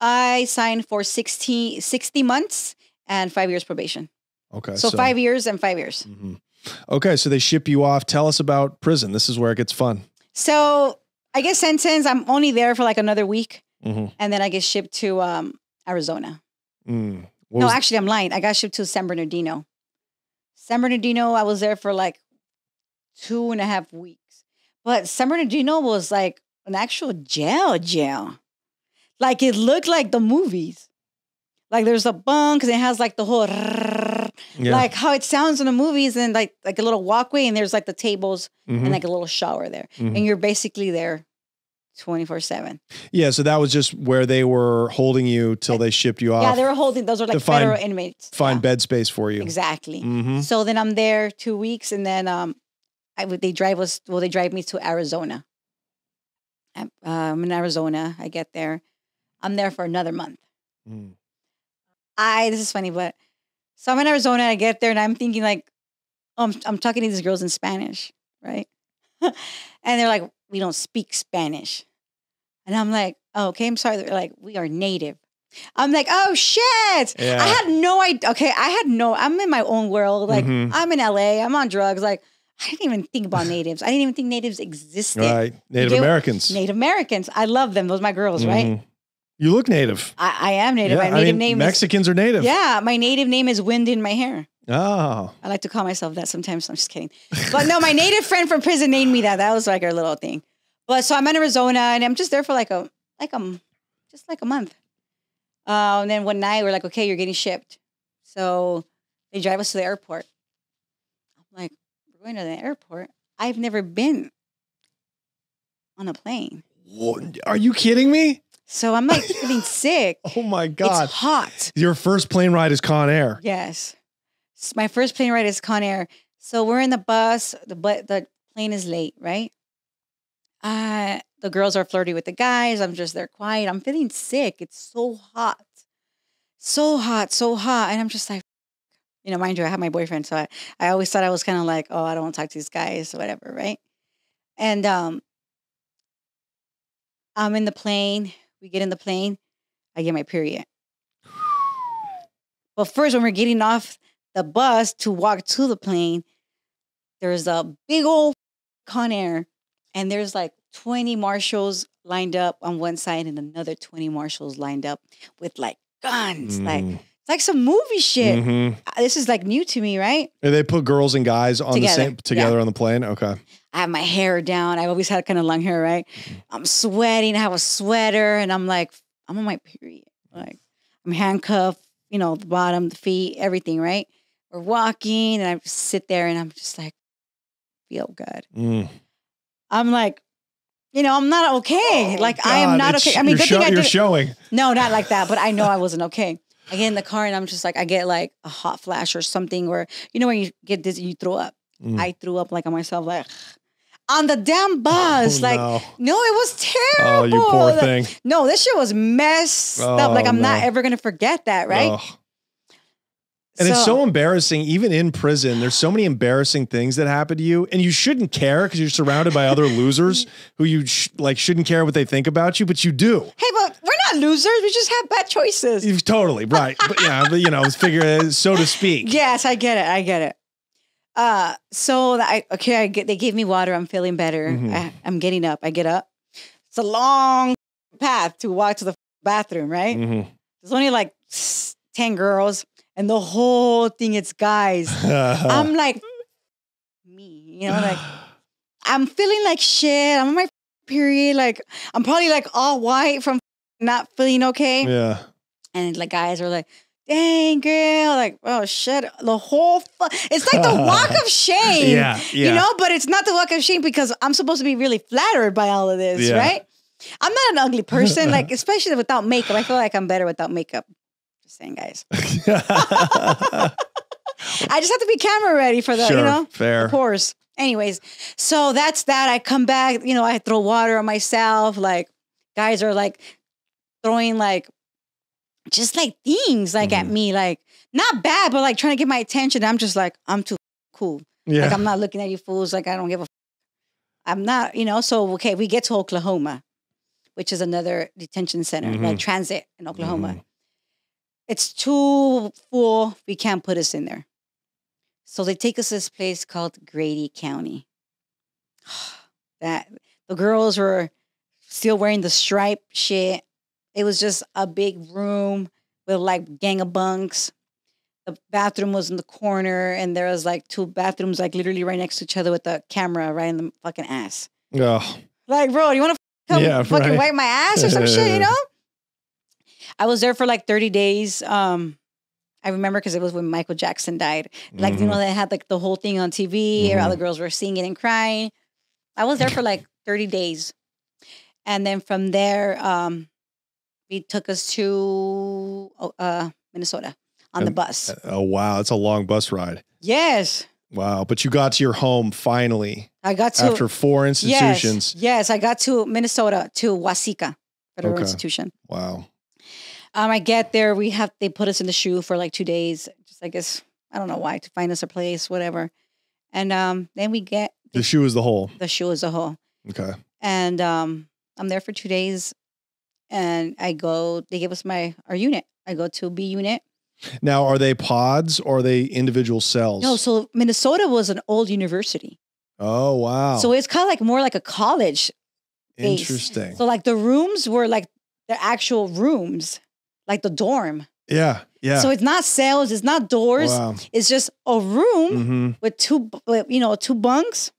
I signed for 60, 60 months and five years probation. okay. So, five years and five years. mhm. Okay, so they ship you off. Tell us about prison. This is where it gets fun. So I get sentenced. I'm only there for like another week, Mm-hmm. and then I get shipped to um, Arizona. Mm. No, actually, I'm lying. I got shipped to San Bernardino. San Bernardino, I was there for like two and a half weeks. But San Bernardino was like an actual jail, jail. Like it looked like the movies. Like there's a bunk and it has like the whole yeah. like how it sounds in the movies and like like a little walkway and there's like the tables Mhm. and like a little shower there. Mhm. And you're basically there 24 7. yeah. So that was just where they were holding you till they shipped you off. Yeah, they were holding, those are like find- federal inmates. find Yeah, bed space for you. Exactly. Mm-hmm. So then I'm there two weeks, and then um, I would they drive us. Well, they drive me to Arizona. I'm, uh, I'm in Arizona. I get there. I'm there for another month. Mm. I this is funny, but so I'm in Arizona. I get there, and I'm thinking like, oh, I'm I'm talking to these girls in Spanish, right? and they're like, we don't speak Spanish, and I'm like, oh, okay, I'm sorry. They're like, we are native. I'm like, oh shit! Yeah. I had no idea. Okay, I had no. I'm in my own world. Like Mhm. I'm in LA. I'm on drugs. Like I didn't even think about natives. I didn't even think natives existed. Right. Native Americans. Native Americans. I love them. Those are my girls, right? Mhm. You look native. I, I am native. Yeah, my I native mean, name Mexicans are native. yeah. My native name is Wind in my hair. Oh. I like to call myself that sometimes. I'm just kidding. But no, my native friend from prison named me that. That was like our little thing. But so I'm in Arizona and I'm just there for like a like a just like a month. Uh, and then one night we're like, okay, you're getting shipped. So they drive us to the airport. I'm like, we're going to the airport. I've never been on a plane. What? Are you kidding me? So I'm like feeling sick. Oh my God. It's hot. Your first plane ride is Con Air. Yes. S- My first plane ride is Con Air. So we're in the bus, the but the plane is late, right? Uh the girls are flirty with the guys. I'm just there quiet. I'm feeling sick. It's so hot. So hot, so hot. And I'm just like, you know, mind you, I have my boyfriend. So I, I always thought I was kind of like, oh, I don't want to talk to these guys, or whatever, right? And um I'm in the plane. We get in the plane. I get my period. But first, when we're getting off the bus to walk to the plane, there's a big old Con Air, and there's like 20 marshals lined up on one side and another 20 marshals lined up with like guns. Like Mm. it's like some movie shit. Mhm. Uh, This is like new to me, right? And they put girls and guys on the same together on the plane. Okay. I have my hair down. I've always had kind of long hair, right? I'm sweating. I have a sweater, and I'm like, I'm on my period. Like, I'm handcuffed, you know, the bottom, the feet, everything, right? We're walking, and I sit there, and I'm just like, feel good. Mm. I'm like, you know, I'm not okay. Oh, like, I am not it's- okay. I mean, you're good thing I you're did. showing. No, not like that, but I know I wasn't okay. I get in the car, and I'm just like, I get like a hot flash or something, where you know when you get dizzy, you throw up. Mm. I threw up like on myself, like on the damn bus. Oh, like, no. no, it was Oh, terrible. you poor Like, thing. No, this shit was messed up. Like Oh, I'm not ever gonna forget that, right? Ugh. And it's so embarrassing, even in prison. There's so many embarrassing things that happen to you, and you shouldn't care because you're surrounded by other losers who you sh- like shouldn't care what they think about you, but you do. Hey, but we're not losers. We just have bad choices. You totally right, but yeah, but you know, figure so to speak. Yes, I get it. I get it. Uh, so that I okay, I get they gave me water. I'm feeling better. Mhm. I, I'm getting up. I get up. It's a long path to walk to the bathroom, right? Mhm. There's only like ten girls, and the whole thing it's guys. I'm like me, you know, like I'm feeling like shit. I'm on my period. Like I'm probably like all white from not feeling okay. yeah. And like guys are like, dang girl, like, oh shit. The whole it's like the walk of shame. Yeah, yeah. You know, but it's not the walk of shame because I'm supposed to be really flattered by all of this, Yeah. right? I'm not an ugly person, like especially without makeup. I feel like I'm better without makeup. Saying, guys. I just have to be camera ready for that, Sure, you know, fair. of course. Anyways, so that's that. I come back, you know, I throw water on myself. Like guys are like throwing like just like things like at Mhm. me, like not bad, but like trying to get my attention. I'm just like, I'm too cool. Yeah. Like I'm not looking at you fools. Like I don't give a. F- I'm not, you know. So okay, we get to Oklahoma, which is another detention center, like Mhm. transit in Oklahoma. Mhm. It's too full. We can't put us in there. So they take us to this place called Grady County. that the girls were still wearing the stripe shit. It was just a big room with like gang of bunks. The bathroom was in the corner, and there was like two bathrooms, like literally right next to each other, with the camera right in the fucking ass. Oh, Like, bro, you want to come Yeah, fucking right. wipe my ass or some shit, you know? I was there for like 30 days. Um, I remember because it was when Michael Jackson died. Like, you know, they had like the whole thing on TV, or all the girls were singing and crying. I was there for like 30 days. And then from there, um, we took us to oh, uh, Minnesota on the bus. oh wow, it's a long bus ride. yes. Wow, but you got to your home finally I got to after four institutions. Yes, yes, I got to Minnesota to Waseca Federal Okay. Institution. Wow. Um, I get there. We have they put us in the SHU for like two days. Just I guess I don't know why to find us a place, whatever. And um, then we get The SHU is the hole. the SHU is the hole. Okay. And um, I'm there for two days, and I go. They give us my our unit. I go to B unit. Now, are they pods or are they individual cells? No, so Minnesota was an old university, oh wow. so it's kind of like more like a college. base. interesting. So like the rooms were like the actual rooms, like the dorm. yeah. Yeah. So it's not cells, it's not doors. wow. It's just a room hmm with two, you know, two bunks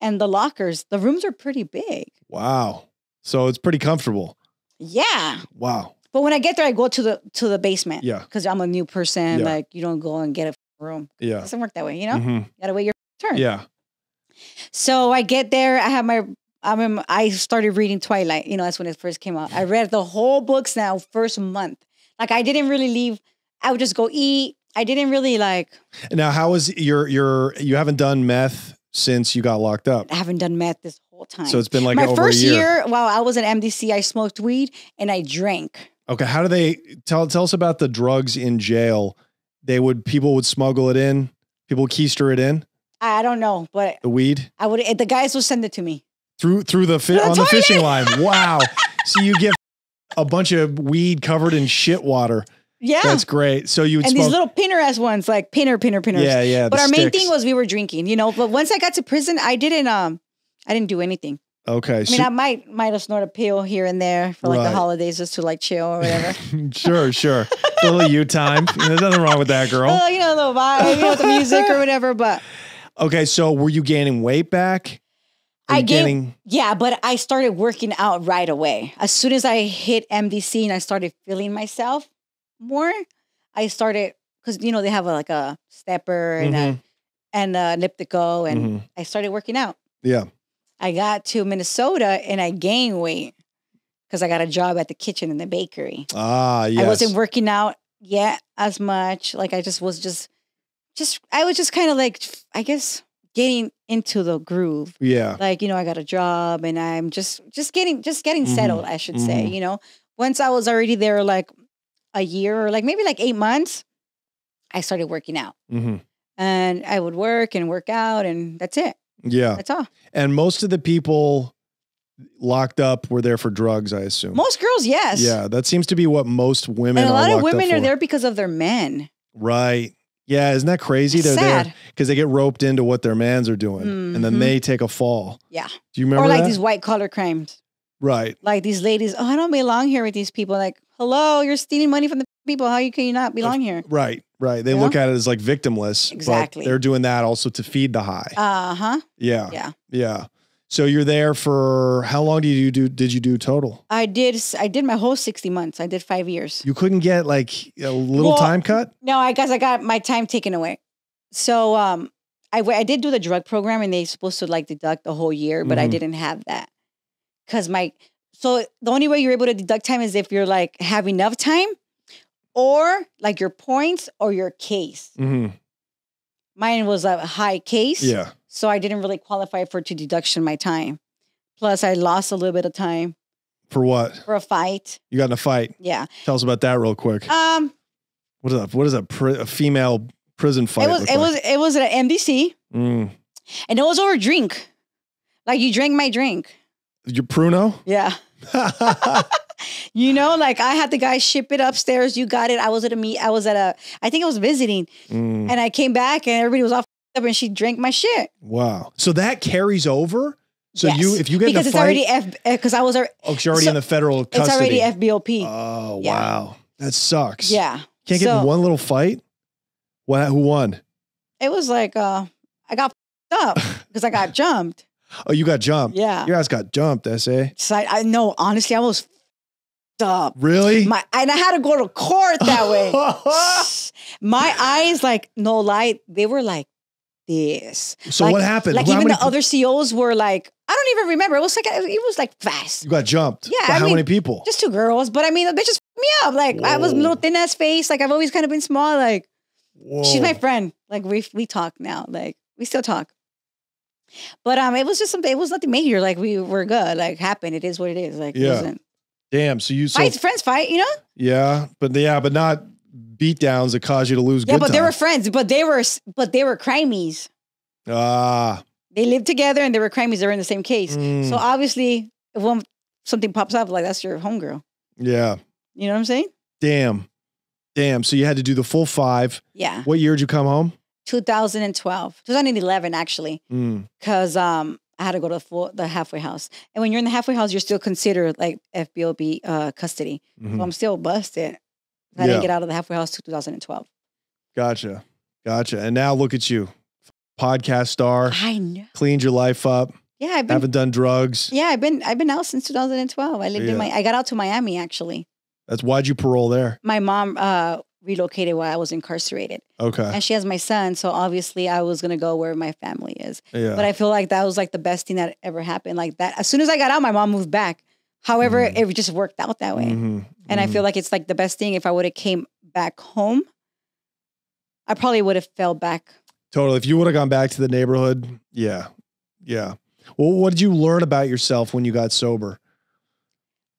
and the lockers. The rooms are pretty big. Wow. So it's pretty comfortable. Yeah, Wow. but when I get there, I go to the to the basement. Yeah. because I'm a new person. Yeah. Like you don't go and get a room. It Yeah. doesn't work that way. You know, Mhm. you gotta wait your turn. Yeah. So I get there. I have my. I mean, I started reading Twilight. You know, that's when it first came out. I read the whole books now first month. Like I didn't really leave. I would just go eat. I didn't really like. Now, how was your your you haven't done meth since you got locked up? I haven't done meth this whole time. So it's been like my over first a year. year while I was at MDC, I smoked weed and I drank. Okay, how do they tell tell us about the drugs in jail? They would people would smuggle it in. People would keister it in I don't know, but the weed I would. Eh, the guys would send it to me. Through through the fi- The on the fishing line. Wow. so you get a bunch of weed covered in shit water. Yeah, That's great. So you would and smoke. these little pinner ass ones, like pinner, pinner, pinner. yeah, yeah. But our main thing was we were drinking, you know. But once I got to prison, I didn't. Um, I didn't do anything. okay. I mean, so- I might might have snorted a pill here and there for like Right. the holidays just to like chill or whatever. sure, sure. a little you time. There's nothing wrong with that, girl. oh, you know, the vibe, you know, the music or whatever. But Okay, so were you gaining weight back? Are I gained- yeah, but I started working out right away. As soon as I hit MDC and I started feeling myself more, I started because you know they have a, like a stepper and Mhm. a and a elliptical, and Mhm. I started working out. Yeah. I got to Minnesota and I gained weight because I got a job at the kitchen in the bakery. Ah, yes. I wasn't working out yet as much. Like I just was just, just I was just kind of like I guess getting into the groove. Yeah. Like you know, I got a job and I'm just just getting just getting Mhm. settled. I should say. Mhm. You know, once I was already there, like a year or like maybe like eight months, I started working out. hmm And I would work and work out, and that's it. Yeah. That's all. And most of the people locked up were there for drugs, I assume. Most girls, yes. Yeah, that seems to be what most women And a are lot of women are there because of their men. Right. Yeah, isn't that crazy? It's They're sad. there because they get roped into what their mans are doing, and then Mhm. they take a fall. Yeah. Do you remember or like that? these white collar crimes. right. Like these ladies, oh, I don't belong here with these people. Like, hello, you're stealing money from the people. How you can you not belong here? Right. Right. They You look at it as like victimless. Exactly. they're doing that also to feed the high. Uh huh. yeah. Yeah. Yeah. So you're there for how long did you do? Did you do total? I did. I did my whole sixty months. I did five years. You couldn't get like a little Well, time cut. No, I guess I got my time taken away. So um, I I did do the drug program, and they supposed to like deduct the whole year, but I Mhm. didn't have that because my so the only way you're able to deduct time is if you're like have enough time, or like your points or your case. hmm Mine was a high case. Yeah. So I didn't really qualify for to deduction my time. Plus, I lost a little bit of time For what? for a fight. You got in a fight. Yeah. Tell us about that real quick. Um. What is that? What is a, pri- a female prison fight? it was. It like? was. It was at MDC. Mm. and it was over drink. Like you drank my drink. Your Pruno? Yeah. You know, like I had the guy ship it upstairs. You got it. I was at a meet. I was at a. I think I was visiting, Mm. and I came back, and everybody was off up, and she drank my shit. Wow. So that carries over. So Yes. you, if you get because it's fight, already F because I was al- oh, you're already so in the federal custody. it's already FBOP. Oh Yeah. wow, that sucks. yeah. can't get in one little fight. What? Who won? It was like uh I got up because I got jumped. Oh, you got jumped. Yeah. Your ass got jumped. Sa. So I, I know honestly I was up. Really? My and I had to go to court that way. My eyes, like no light, they were like this. so Like- what happened? Like How even the other COs were like, I don't even remember. It was like it was like fast. You got jumped. Yeah, By I how mean, many people? Just two girls, but I mean, the bitches me up. Like I was Whoa. little thin ass face. Like I've always kind of been small. Like she's my friend. Like we we talk now. Like we still talk. But um, it was just something. It was nothing major. Like we were good. Like happened. It is what it is. Like Yeah. it wasn't Damn. So you so fights. Friends fight. You know. yeah, but yeah, but not beat downs that cause you to lose. Yeah, but they were friends. But they were but they were crimies. ah. They lived together and they were crimies. They were in the same case. mm, So obviously, if one something pops up, like that's your homegirl. yeah. You know what I'm saying? Damn. Damn. So you had to do the full five. Yeah. What year did you come home? 2012, 2011 actually, Mm. because um I had to go to the, full, the halfway house, and when you're in the halfway house, you're still considered like FBOP uh, custody. mhm. So I'm still busted. I Yeah. didn't get out of the halfway house till 2012. Gotcha. Gotcha. And now look at you. Podcast star, I know. cleaned your life up, Yeah, I've been. haven't done drugs. Yeah, I've been. I've been out since 2012. I lived Yeah. in my. I got out to Miami actually. That's why'd you parole there? My mom uh, relocated while I was incarcerated, Okay. and she has my son. So obviously, I was gonna go where my family is. Yeah. But I feel like that was like the best thing that ever happened. Like that, as soon as I got out, my mom moved back. However, Mhm. it just worked out that way, Mhm, and I mhm. feel like it's like the best thing. If I would have came back home, I probably would have fell back. Totally. If you would have gone back to the neighborhood, yeah. Yeah. Well, what did you learn about yourself when you got sober?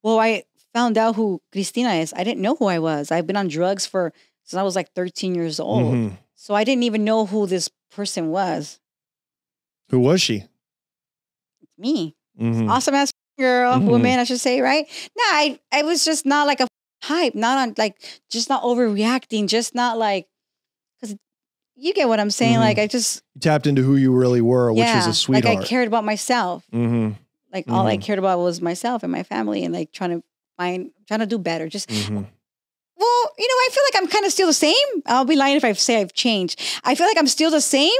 Well, I found out who Cristina is. I didn't know who I was. I've been on drugs for since I was like 13 years old, Mhm. so I didn't even know who this person was. Who was she? Me, Mhm. awesome ass girl, Mhm. woman, I should say, right? No, I, I was just not like a hype, not on like, just not overreacting, just not like, because you get what I'm saying. Mhm. Like, I just, You tapped into who you really were, which is a sweetheart. like I cared about myself. mm-hmm. Like all I Mhm. cared about was myself and my family, and like trying to find, trying to do better. Just Mm-hmm. well, you know, I feel like I'm kind of still the same. I'll be lying if I say I've changed. I feel like I'm still the same.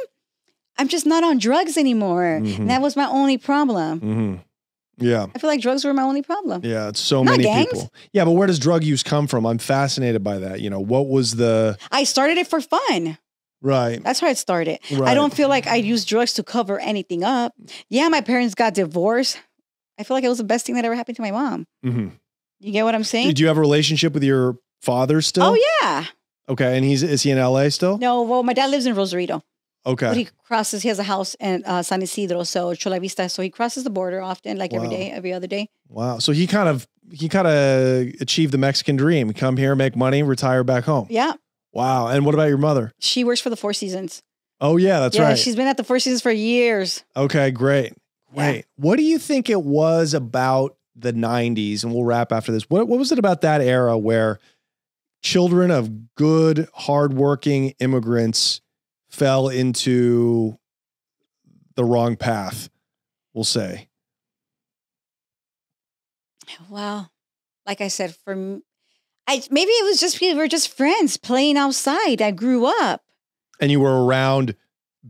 I'm just not on drugs anymore. And that was my only problem. Yeah. I feel like drugs were my only problem. Yeah. It's so Not many gangs. people. Yeah. But where does drug use come from? I'm fascinated by that. You know, what was the I started it for fun. right? That's how it started. Right. I don't feel like I used drugs to cover anything up. Yeah, my parents got divorced. I feel like it was the best thing that ever happened to my mom. Mm-hmm. You get what I'm saying? Did you have a relationship with your father still? oh yeah. Okay. And he's is he in LA still? No, well, my dad lives in Rosarito. Okay. But he crosses, he has a house in uh, San Ysidro, so Chula Vista. So he crosses the border often, like every Wow. day, every other day. Wow. So he kind of he kind of achieved the Mexican dream. Come here, make money, retire back home. Yeah. Wow. And what about your mother? She works for the Four Seasons. Oh yeah, that's yeah, right. she's been at the Four Seasons for years. Okay, great. Yeah. What do you think it was about the 90s? And we'll wrap after this. What what was it about that era where children of good, hardworking immigrants fell into the wrong path, we'll say? Well, like I said, for I maybe it was just we were just friends playing outside. I grew up. And you were around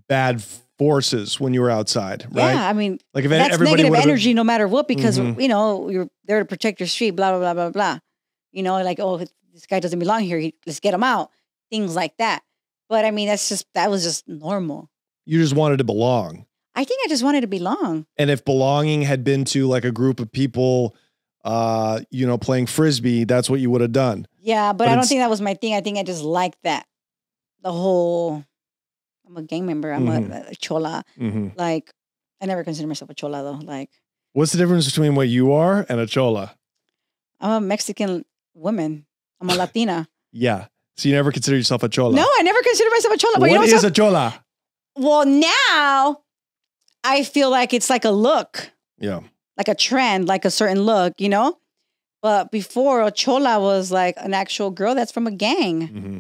bad forces when you were outside, right? Yeah, I mean Like if that's everybody negative would've been- energy no matter what because Mhm. you know you're there to protect your street. Blah blah blah blah blah. You know, like oh this guy doesn't belong here. he- Let's get him out. Things like that. But I mean, that's just that was just normal. you just wanted to belong. I think I just wanted to belong. And if belonging had been to like a group of people, uh, you know, playing frisbee, that's what you would have done. Yeah, but, But I don't think that was my thing. I think I just liked that. The whole I'm a gang member. I'm Mhm. a, a chola. hmm Like, I never consider myself a chola though. Like, What's the difference between what you are and a chola? I'm a Mexican woman. I'm a Latina. Yeah. So you never consider yourself a chola. no, I never consider myself a chola. But What you know is a chola? Well, now I feel like it's like a look, Yeah. like a trend, like a certain look, you know? But before, a chola was like an actual girl that's from a gang. hmm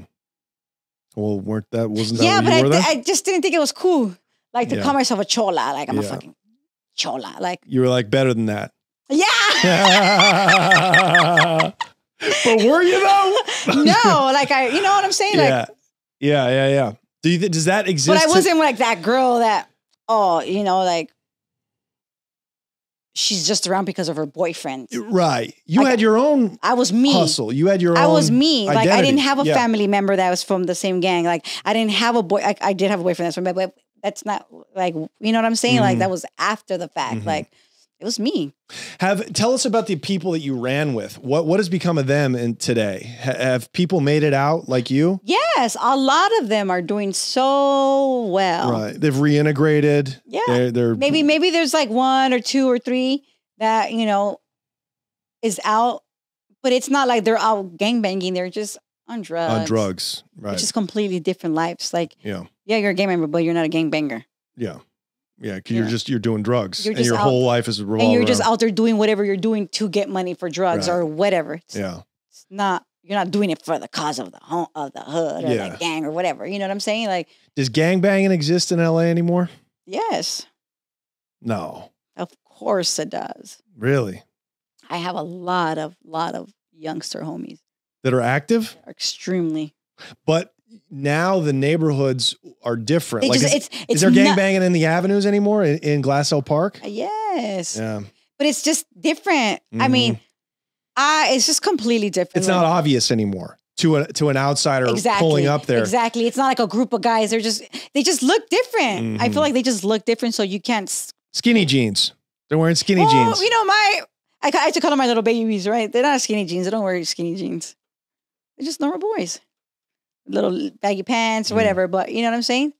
Well, weren't that wasn't that Yeah, but I? I just didn't think it was cool. Like to Yeah. call myself a chola. Like I'm a fucking chola. Like, you were like better than that. yeah. but were you though? no, like I, you know what I'm saying? Like, yeah. Yeah, yeah, yeah. Do you th- does that exist? but I wasn't like that girl that, oh, you know, like she's just around because of her boyfriend. right. You Like- had your own I was me. hustle. You had your I own I was me. Like I didn't have a Yeah. family member that was from the same gang. Like I didn't have a boy. I, I did have a boyfriend that's from, but that's not like you know what I'm saying. Like Mhm. that was after the fact. Mhm. Like it was me. Have tell us about the people that you ran with. What what has become of them in today? Ha- have people made it out like you? Yes, a lot of them are doing so well. Right. They've reintegrated. Yeah. They're, they're Maybe maybe there's like one or two or three that you know is out, but it's not like they're out gangbanging. They're just on drugs. on drugs. Right. Which is completely different lives. Like yeah. yeah, you're a gang member, but you're not a gangbanger. Yeah. Yeah. Because you're just you're doing drugs. You're and your out- whole life is revolving and you're just around- out there doing whatever you're doing to get money for drugs Right. or whatever. It's, Yeah. it's not you're not doing it for the cause of the home of the hood or Yeah. the gang or whatever. You know what I'm saying? Like, Does gang banging exist in LA anymore? yes, No. of course it does. Really? I have a lot of lot of youngster homies. That are active? Extremely. But now the neighborhoods are different. They like just, is, it's it's is there not- gangbanging in the avenues anymore in, in Glassell Park? Yes, Yeah. but it's just different. I mean, I it's just completely different. Mm-hmm. It's not obvious anymore to a to an outsider exactly pulling up there. Exactly. It's not like a group of guys. They're just they just look different. I Mhm. feel like they just look different, so you can't. Skinny jeans. They're wearing skinny Oh, jeans. You know, my I, I used to call them my little babies, right? They're not skinny jeans. They don't wear skinny jeans. They're just normal boys, little baggy pants or Mm. whatever. But you know what I'm saying?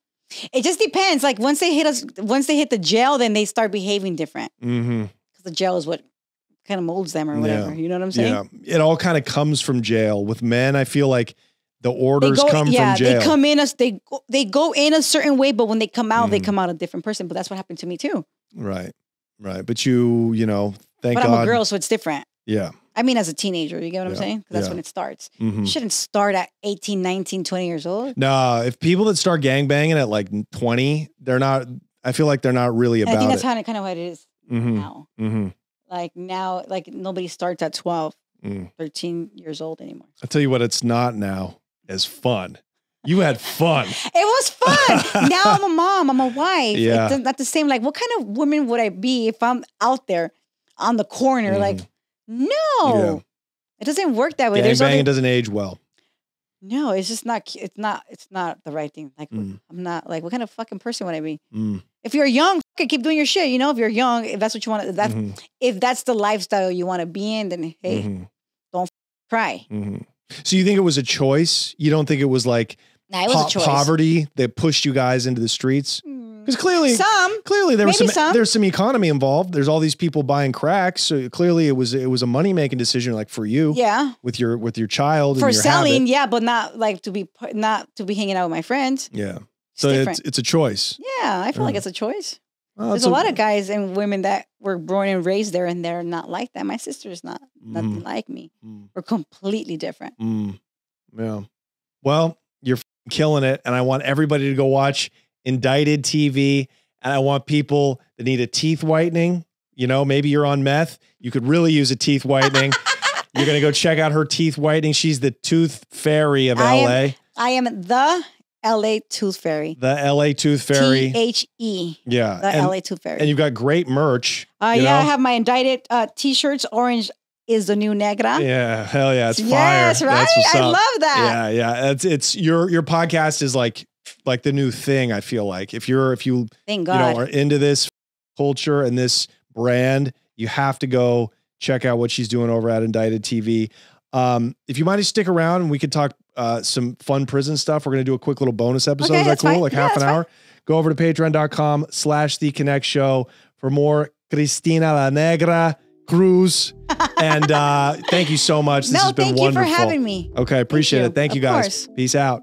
It just depends. Like once they hit us, once they hit the jail, then they start behaving different mm-hmm. because the jail is what kind of molds them or Yeah. whatever. You know what I'm saying? Yeah. It all kind of comes from jail. With men, I feel like the orders go, come yeah, from jail. they come in as they go, they go in a certain way, but when they come out, they Mhm. come out a different person. But that's what happened to me too. right. Right. But you, you know, thank but God. I'm a girl, so it's different. Yeah. I mean, as a teenager, you get what I'm saying? that's yeah. when it starts. hmm You shouldn't start at 18, 19, 20 years old. No, if people that start gang banging at like 20, they're not, I feel like they're not really about And I think that's it. kind of kind of what it is hmm now. hmm Like now, like nobody starts at 12, Mm. 13 years old anymore. I'll tell you what, it's not now as fun. You had fun. It was fun. now I'm a mom. I'm a wife. Yeah. It's not the same. Like, what kind of woman would I be if I'm out there on the corner? Mhm. Like, no, Yeah. it doesn't work that way. There's Gangbanging other, doesn't age well. no, it's just not. It's not. It's not the right thing. Like, Mm. I'm not. Like, what kind of fucking person would I be? Mm. If you're young, fucking keep doing your shit. You know, if you're young, if that's what you want, to that's Mhm. if that's the lifestyle you want to be in, then hey, Mhm. Don't cry. Mhm. So you think it was a choice? You don't think it was like Nah, it was po- a poverty that pushed you guys into the streets? Mm. Because clearly, Some, clearly there was some, some. there's some economy involved. There's all these people buying cracks. So clearly it was it was a money making decision like for you yeah, with your with your child for and your selling, habit. yeah, but not like to be not to be hanging out with my friends. Yeah. It's So different. it's it's a choice. yeah, I feel like it's a choice. Well, There's it's a lot of guys and women that were born and raised there, and they're not like that. My sister's not nothing Mhm. like me. Mm, We're completely different. mm, yeah. Well, you're killing it, and I want everybody to go watch Indicted TV, and I want people that need a teeth whitening. You know, maybe you're on meth. You could really use a teeth whitening. you're gonna go check out her teeth whitening. She's the tooth fairy of I am- LA, I am the LA Tooth Fairy. the LA Tooth Fairy. T H E. yeah, The and, LA Tooth Fairy. and you've got great merch. uh, yeah, I have my indicted uh, t-shirts. Orange is the new negra. Yeah, hell yeah, it's fire. yes, right. I up. love that. Yeah, yeah. It's it's your your podcast is like like the new thing. I feel like if you're if you Thank you know are into this culture and this brand, you have to go check out what she's doing over at Indicted TV. Um, if you might just stick around and we could talk uh, some fun prison stuff. We're going to do a quick little bonus episode. Okay, Is that cool? fine. Like Yeah, half an hour. Go over to patreon.com slash the connect show for more Cristina La Negra Cruz. and uh, thank you so much. This no, has been thank wonderful. you for having me. Okay, appreciate you. it. Thank you Of guys. course. Peace out.